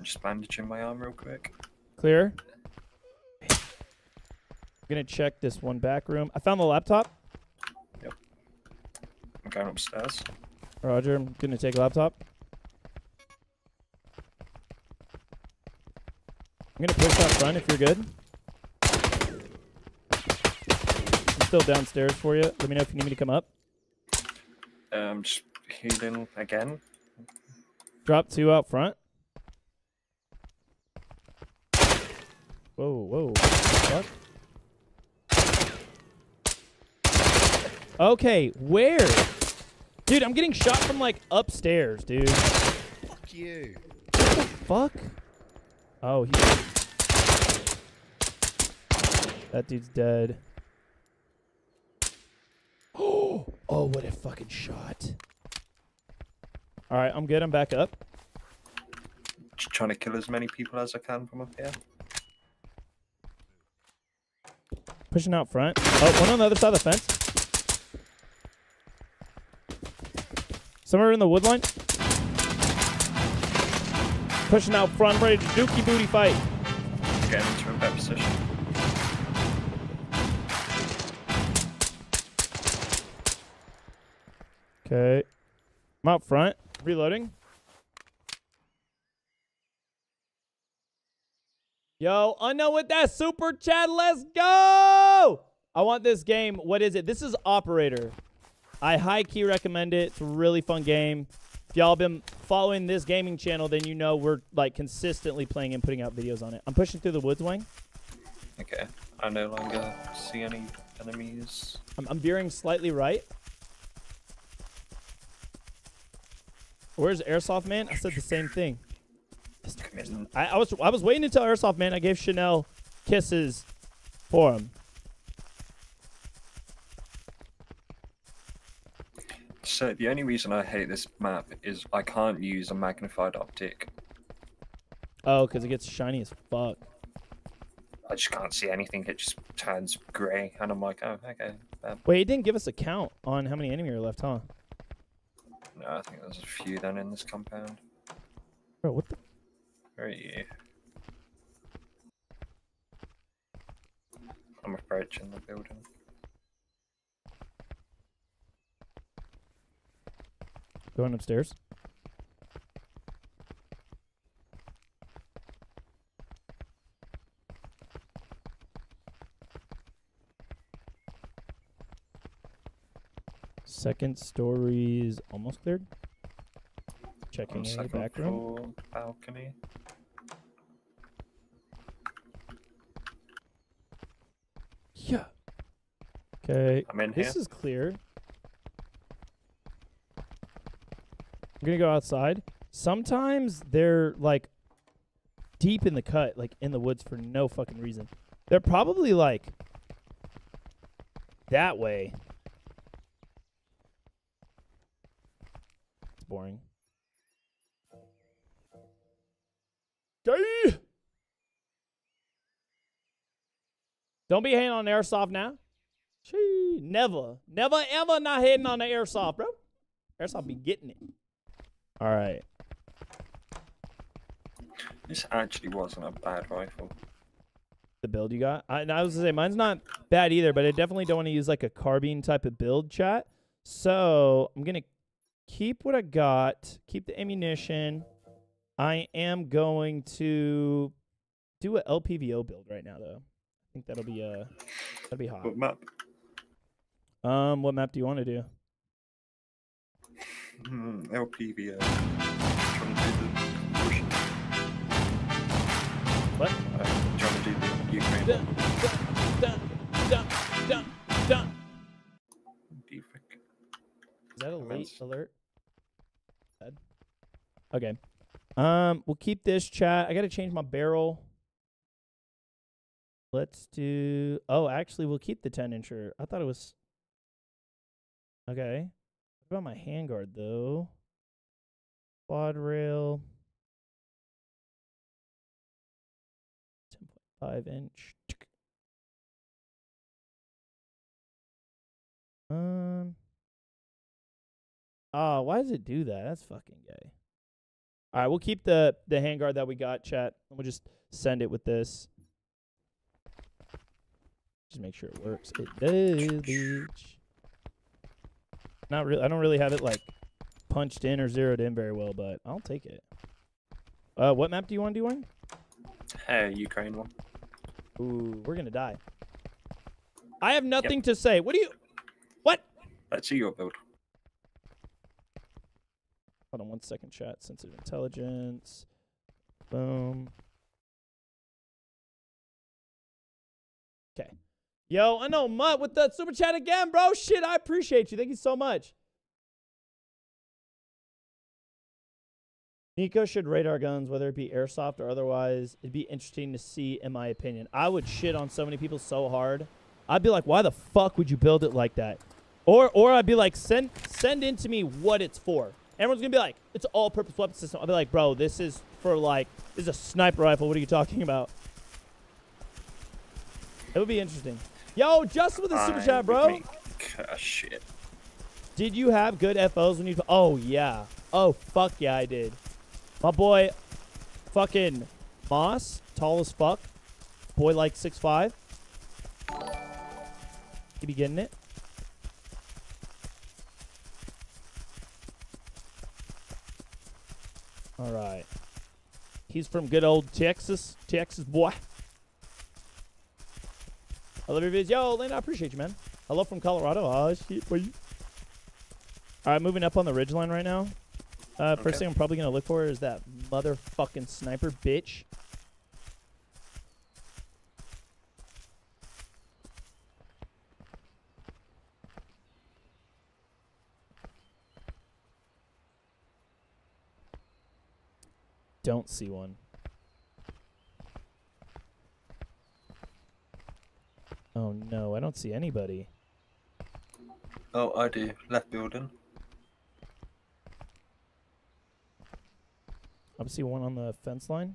B: Just bandaging my arm real quick.
A: Clear. I'm gonna check this one back room. I found the laptop.
B: I'm going upstairs.
A: Roger, I'm gonna take laptop. I'm gonna push up front if you're good. I'm still downstairs for you. Let me know if you need me to come up.
B: Um, just healing again.
A: Drop two out front. Whoa, whoa. Fuck. Okay, where? Dude, I'm getting shot from like upstairs, dude.
E: Fuck you.
A: What the Fuck. Oh, he. That dude's dead. Oh, oh, what a fucking shot. All right, I'm good. I'm back up.
B: Just trying to kill as many people as I can from up here.
A: Pushing out front. Oh, one on the other side of the fence. Somewhere in the wood line. Pushing out front, ready to dookie booty fight.
B: Getting into a better position.
A: Okay. I'm out front. Reloading. Yo, unknown with that super chat. Let's go. I want this game. What is it? This is Operator. I high key recommend it. It's a really fun game. If y'all been following this gaming channel, then you know we're like consistently playing and putting out videos on it. I'm pushing through the woods wing.
B: Okay. I no longer see any enemies.
A: I'm, I'm veering slightly right. Where's Airsoft Man? I said the same thing. I, I was I was waiting until Airsoft Man. I gave Chanel kisses for him.
B: So the only reason I hate this map is I can't use a magnified optic.
A: Oh, because it gets shiny as fuck.
B: I just can't see anything. It just turns grey, and I'm like, oh, okay.
A: Wait, it didn't give us a count on how many enemy are left, huh?
B: No, I think there's a few then in this compound.
A: Bro, what the?
B: Where are you? I'm approaching the building.
A: Going upstairs. Second story's almost cleared. Checking any
B: second
A: back room.
B: balcony.
A: Yeah. Okay.
B: I'm in here.
A: This is clear. I'm gonna go outside. Sometimes they're like deep in the cut, like in the woods for no fucking reason. They're probably like that way. Boring. Gay! Don't be hating on airsoft now. She never, never, ever not hitting on the airsoft, bro. Airsoft be getting it. All right.
B: This actually wasn't a bad rifle.
A: The build you got. I, I was gonna say mine's not bad either, but I definitely don't want to use like a carbine type of build chat. So I'm gonna keep what I got, keep the ammunition. I am going to do a LPVO build right now though. I think that'll be uh that'll be hot.
B: What map?
A: Um, what map do you want to do?
B: Hmm, LPVO. Trying to do.
A: What?
B: Uh, trying to do the Ukraine
A: Dun, dun, dun, dun, dun. Is that a late alert? Okay. Um, we'll keep this chat. I gotta change my barrel. Let's do. Oh, actually, we'll keep the 10 incher. I thought it was. Okay. What about my handguard though? Quad rail. 10.5 inch. Um. Oh, why does it do that? That's fucking gay. All right, we'll keep the the handguard that we got, chat. and We'll just send it with this. Just make sure it works. It does. bitch. Not really. I don't really have it like punched in or zeroed in very well, but I'll take it. Uh, what map do you want to do one?
B: Hey, Ukraine one.
A: Ooh, we're gonna die. I have nothing to say. What do you? What?
B: Let's see your build.
A: Hold on one second, chat. Sensitive intelligence. Boom. Okay. Yo, I know Mutt with the super chat again, bro. Shit, I appreciate you. Thank you so much. Nikko should radar guns, whether it be airsoft or otherwise. It'd be interesting to see, in my opinion. I would shit on so many people so hard. I'd be like, why the fuck would you build it like that? Or, or I'd be like, send, send in to me what it's for. Everyone's gonna be like, it's all-purpose weapon system. I'll be like, bro, this is for like, this is a sniper rifle. What are you talking about? It would be interesting. Yo, Justin with the super chat, bro.
B: make uh, shit.
A: Did you have good FOs when you? Oh yeah. Oh fuck yeah, I did. My boy, fucking Moss, tall as fuck. Boy like six five. He be getting it. All right. He's from good old Texas, Texas boy. I love your videos. Yo, Lane, I appreciate you, man. Hello from Colorado. Oh, shit, boy. All right, moving up on the ridgeline right now. Uh, First
B: Okay.
A: thing I'm probably going to look for is that motherfucking sniper bitch. Don't see one. Oh no, I don't see anybody.
B: Oh, I do. Left building.
A: I see one on the fence line.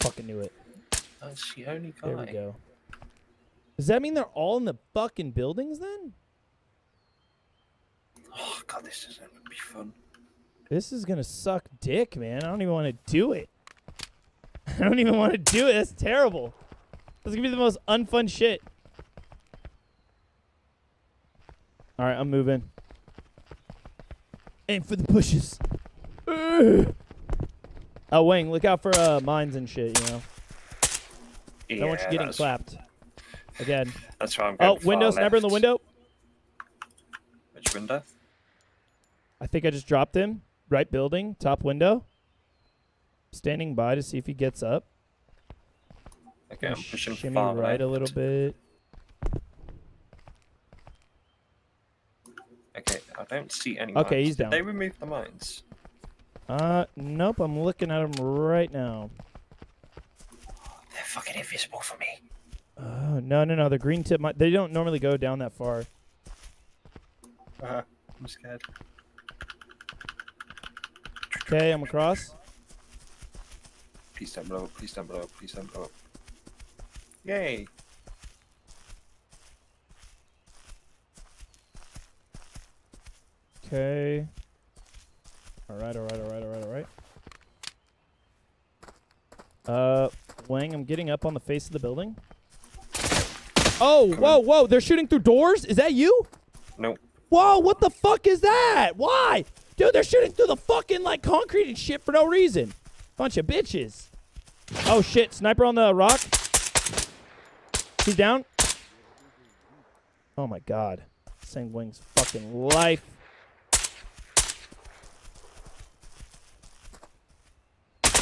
A: Fucking knew it.
B: That's the only guy.
A: There we go. Does that mean they're all in the fucking buildings then?
B: Oh god, this is gonna be fun.
A: This is gonna suck dick, man. I don't even want to do it. I don't even want to do it. That's terrible. This is gonna be the most unfun shit. All right, I'm moving. Aim for the bushes. Ugh. Oh, Wang, look out for uh, mines and shit. You know,
B: Yeah,
A: don't want you getting clapped again.
B: That's why I'm going
A: Oh, window
B: far
A: sniper in the window.
B: Which window?
A: I think I just dropped him. Right building, top window. Standing by to see if he gets up.
B: Okay, I'm pushing
A: shimmy
B: far
A: right a little bit.
B: Okay, I don't see any.
A: Okay,
B: mines.
A: he's
B: Did
A: down.
B: They removed the mines.
A: Uh, nope. I'm looking at him right now.
B: They're fucking invisible for me.
A: Oh no, no, no. The green tip. mi- They don't normally go down that far.
B: Uh, huh. I'm scared.
A: Okay, I'm across.
B: Please don't blow up. Please don't blow up. Please don't blow up. Yay!
A: Okay. All right, all right, all right, all right, all right. Uh, Wang, I'm getting up on the face of the building. Oh, whoa, whoa! They're shooting through doors. Is that you?
B: Nope.
A: Whoa! What the fuck is that? Why, dude? They're shooting through the fucking like concrete and shit for no reason. Bunch of bitches. Oh shit! Sniper on the rock. He's down. Oh my god. Sang Wing's fucking life.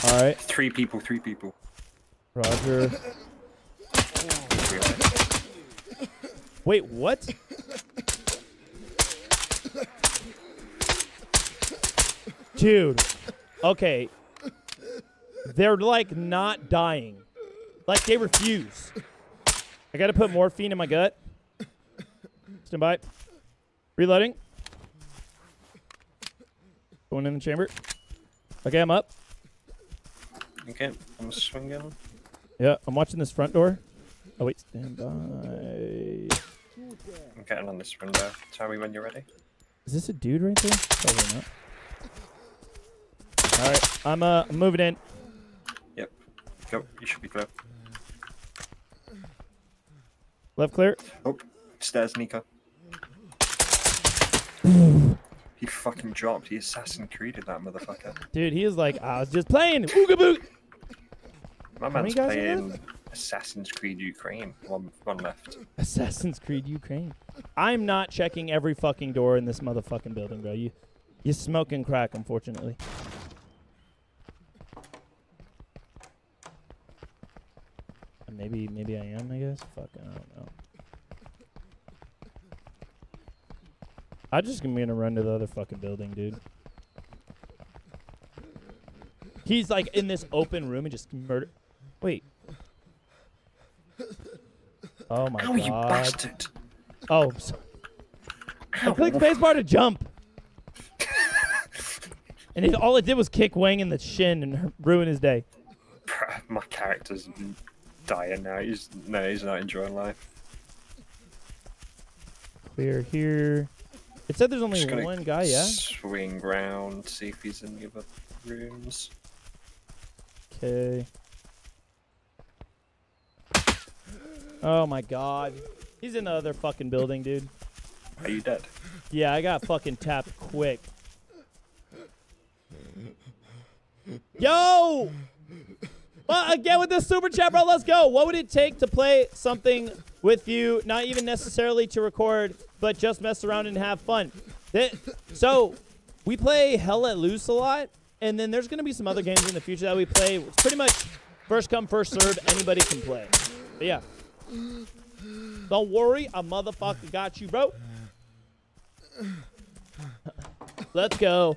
A: All right,
B: Three people. Three people.
A: Roger. Wait, what? Dude. Okay. They're like not dying. Like they refuse. I gotta put morphine in my gut. Stand by. Reloading. Going in the chamber. Okay, I'm up.
B: Okay, I'm swinging.
A: Yeah, I'm watching this front door. Oh wait, stand by.
B: I'm getting on this window. Tell me when you're ready.
A: Is this a dude right there? Probably not. All right, I'm uh moving in.
B: Yep. Go. You should be clear.
A: Left clear.
B: Oh, stairs, Nikko. he fucking dropped. He Assassin Creeded that motherfucker.
A: Dude, he is like, I was just playing. Ooga boot.
B: My
A: many
B: man's playing Assassin's Creed Ukraine. One, one left.
A: Assassin's Creed Ukraine. I'm not checking every fucking door in this motherfucking building, bro. You, you smoking crack, unfortunately. Maybe, maybe I am. I guess. Fuck, I don't know. I'm just gonna gonna run to the other fucking building, dude. He's like in this open room and just murder. Wait. Oh my
B: Ow,
A: god.
B: you bastard!
A: Oh, sorry. I clicked spacebar to jump. and it, all it did was kick Wang in the shin and ruin his day.
B: My character's dying now. He's no, he's not enjoying life.
A: Clear here. It said there's only one guy, yeah?
B: Swing round, see if he's in the other rooms.
A: Okay. Oh my god. He's in the other fucking building, dude.
B: Are you dead?
A: Yeah, I got fucking tapped quick. Yo! Well, again with this super chat, bro. Let's go. What would it take to play something with you? Not even necessarily to record, but just mess around and have fun. That- so, we play Hell Let Loose a lot, and then there's gonna be some other games in the future that we play. It's pretty much first come, first serve. Anybody can play. But yeah. Don't worry, a motherfucker got you, bro. Let's go.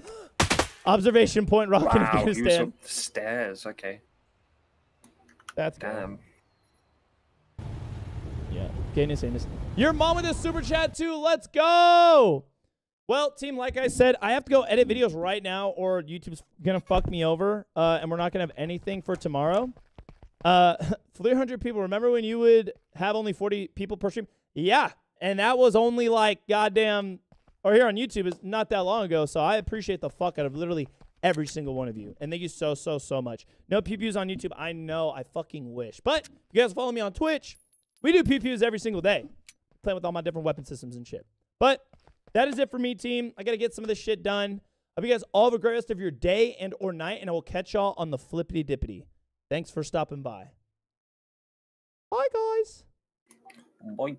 A: Observation point, Rock
B: Wow, he was up the stairs. Okay,
A: That's good.
B: damn.
A: Yeah. Gayness, anus. Your mom with a super chat too. Let's go. Well, team, like I said, I have to go edit videos right now, or YouTube's gonna fuck me over, uh, and we're not gonna have anything for tomorrow. Uh, 300 people. Remember when you would have only 40 people per stream? Yeah, and that was only like goddamn, or here on YouTube is not that long ago. So I appreciate the fuck out of literally every single one of you, and thank you so so so much. No pew pews on YouTube. I know. I fucking wish, but you guys follow me on Twitch. We do pew pews every single day, playing with all my different weapon systems and shit. But that is it for me, team. I gotta get some of this shit done. I hope you guys all have a great rest of your day and or night, and I will catch y'all on the flippity dippity. Thanks for stopping by. Bye, guys.
B: Boy.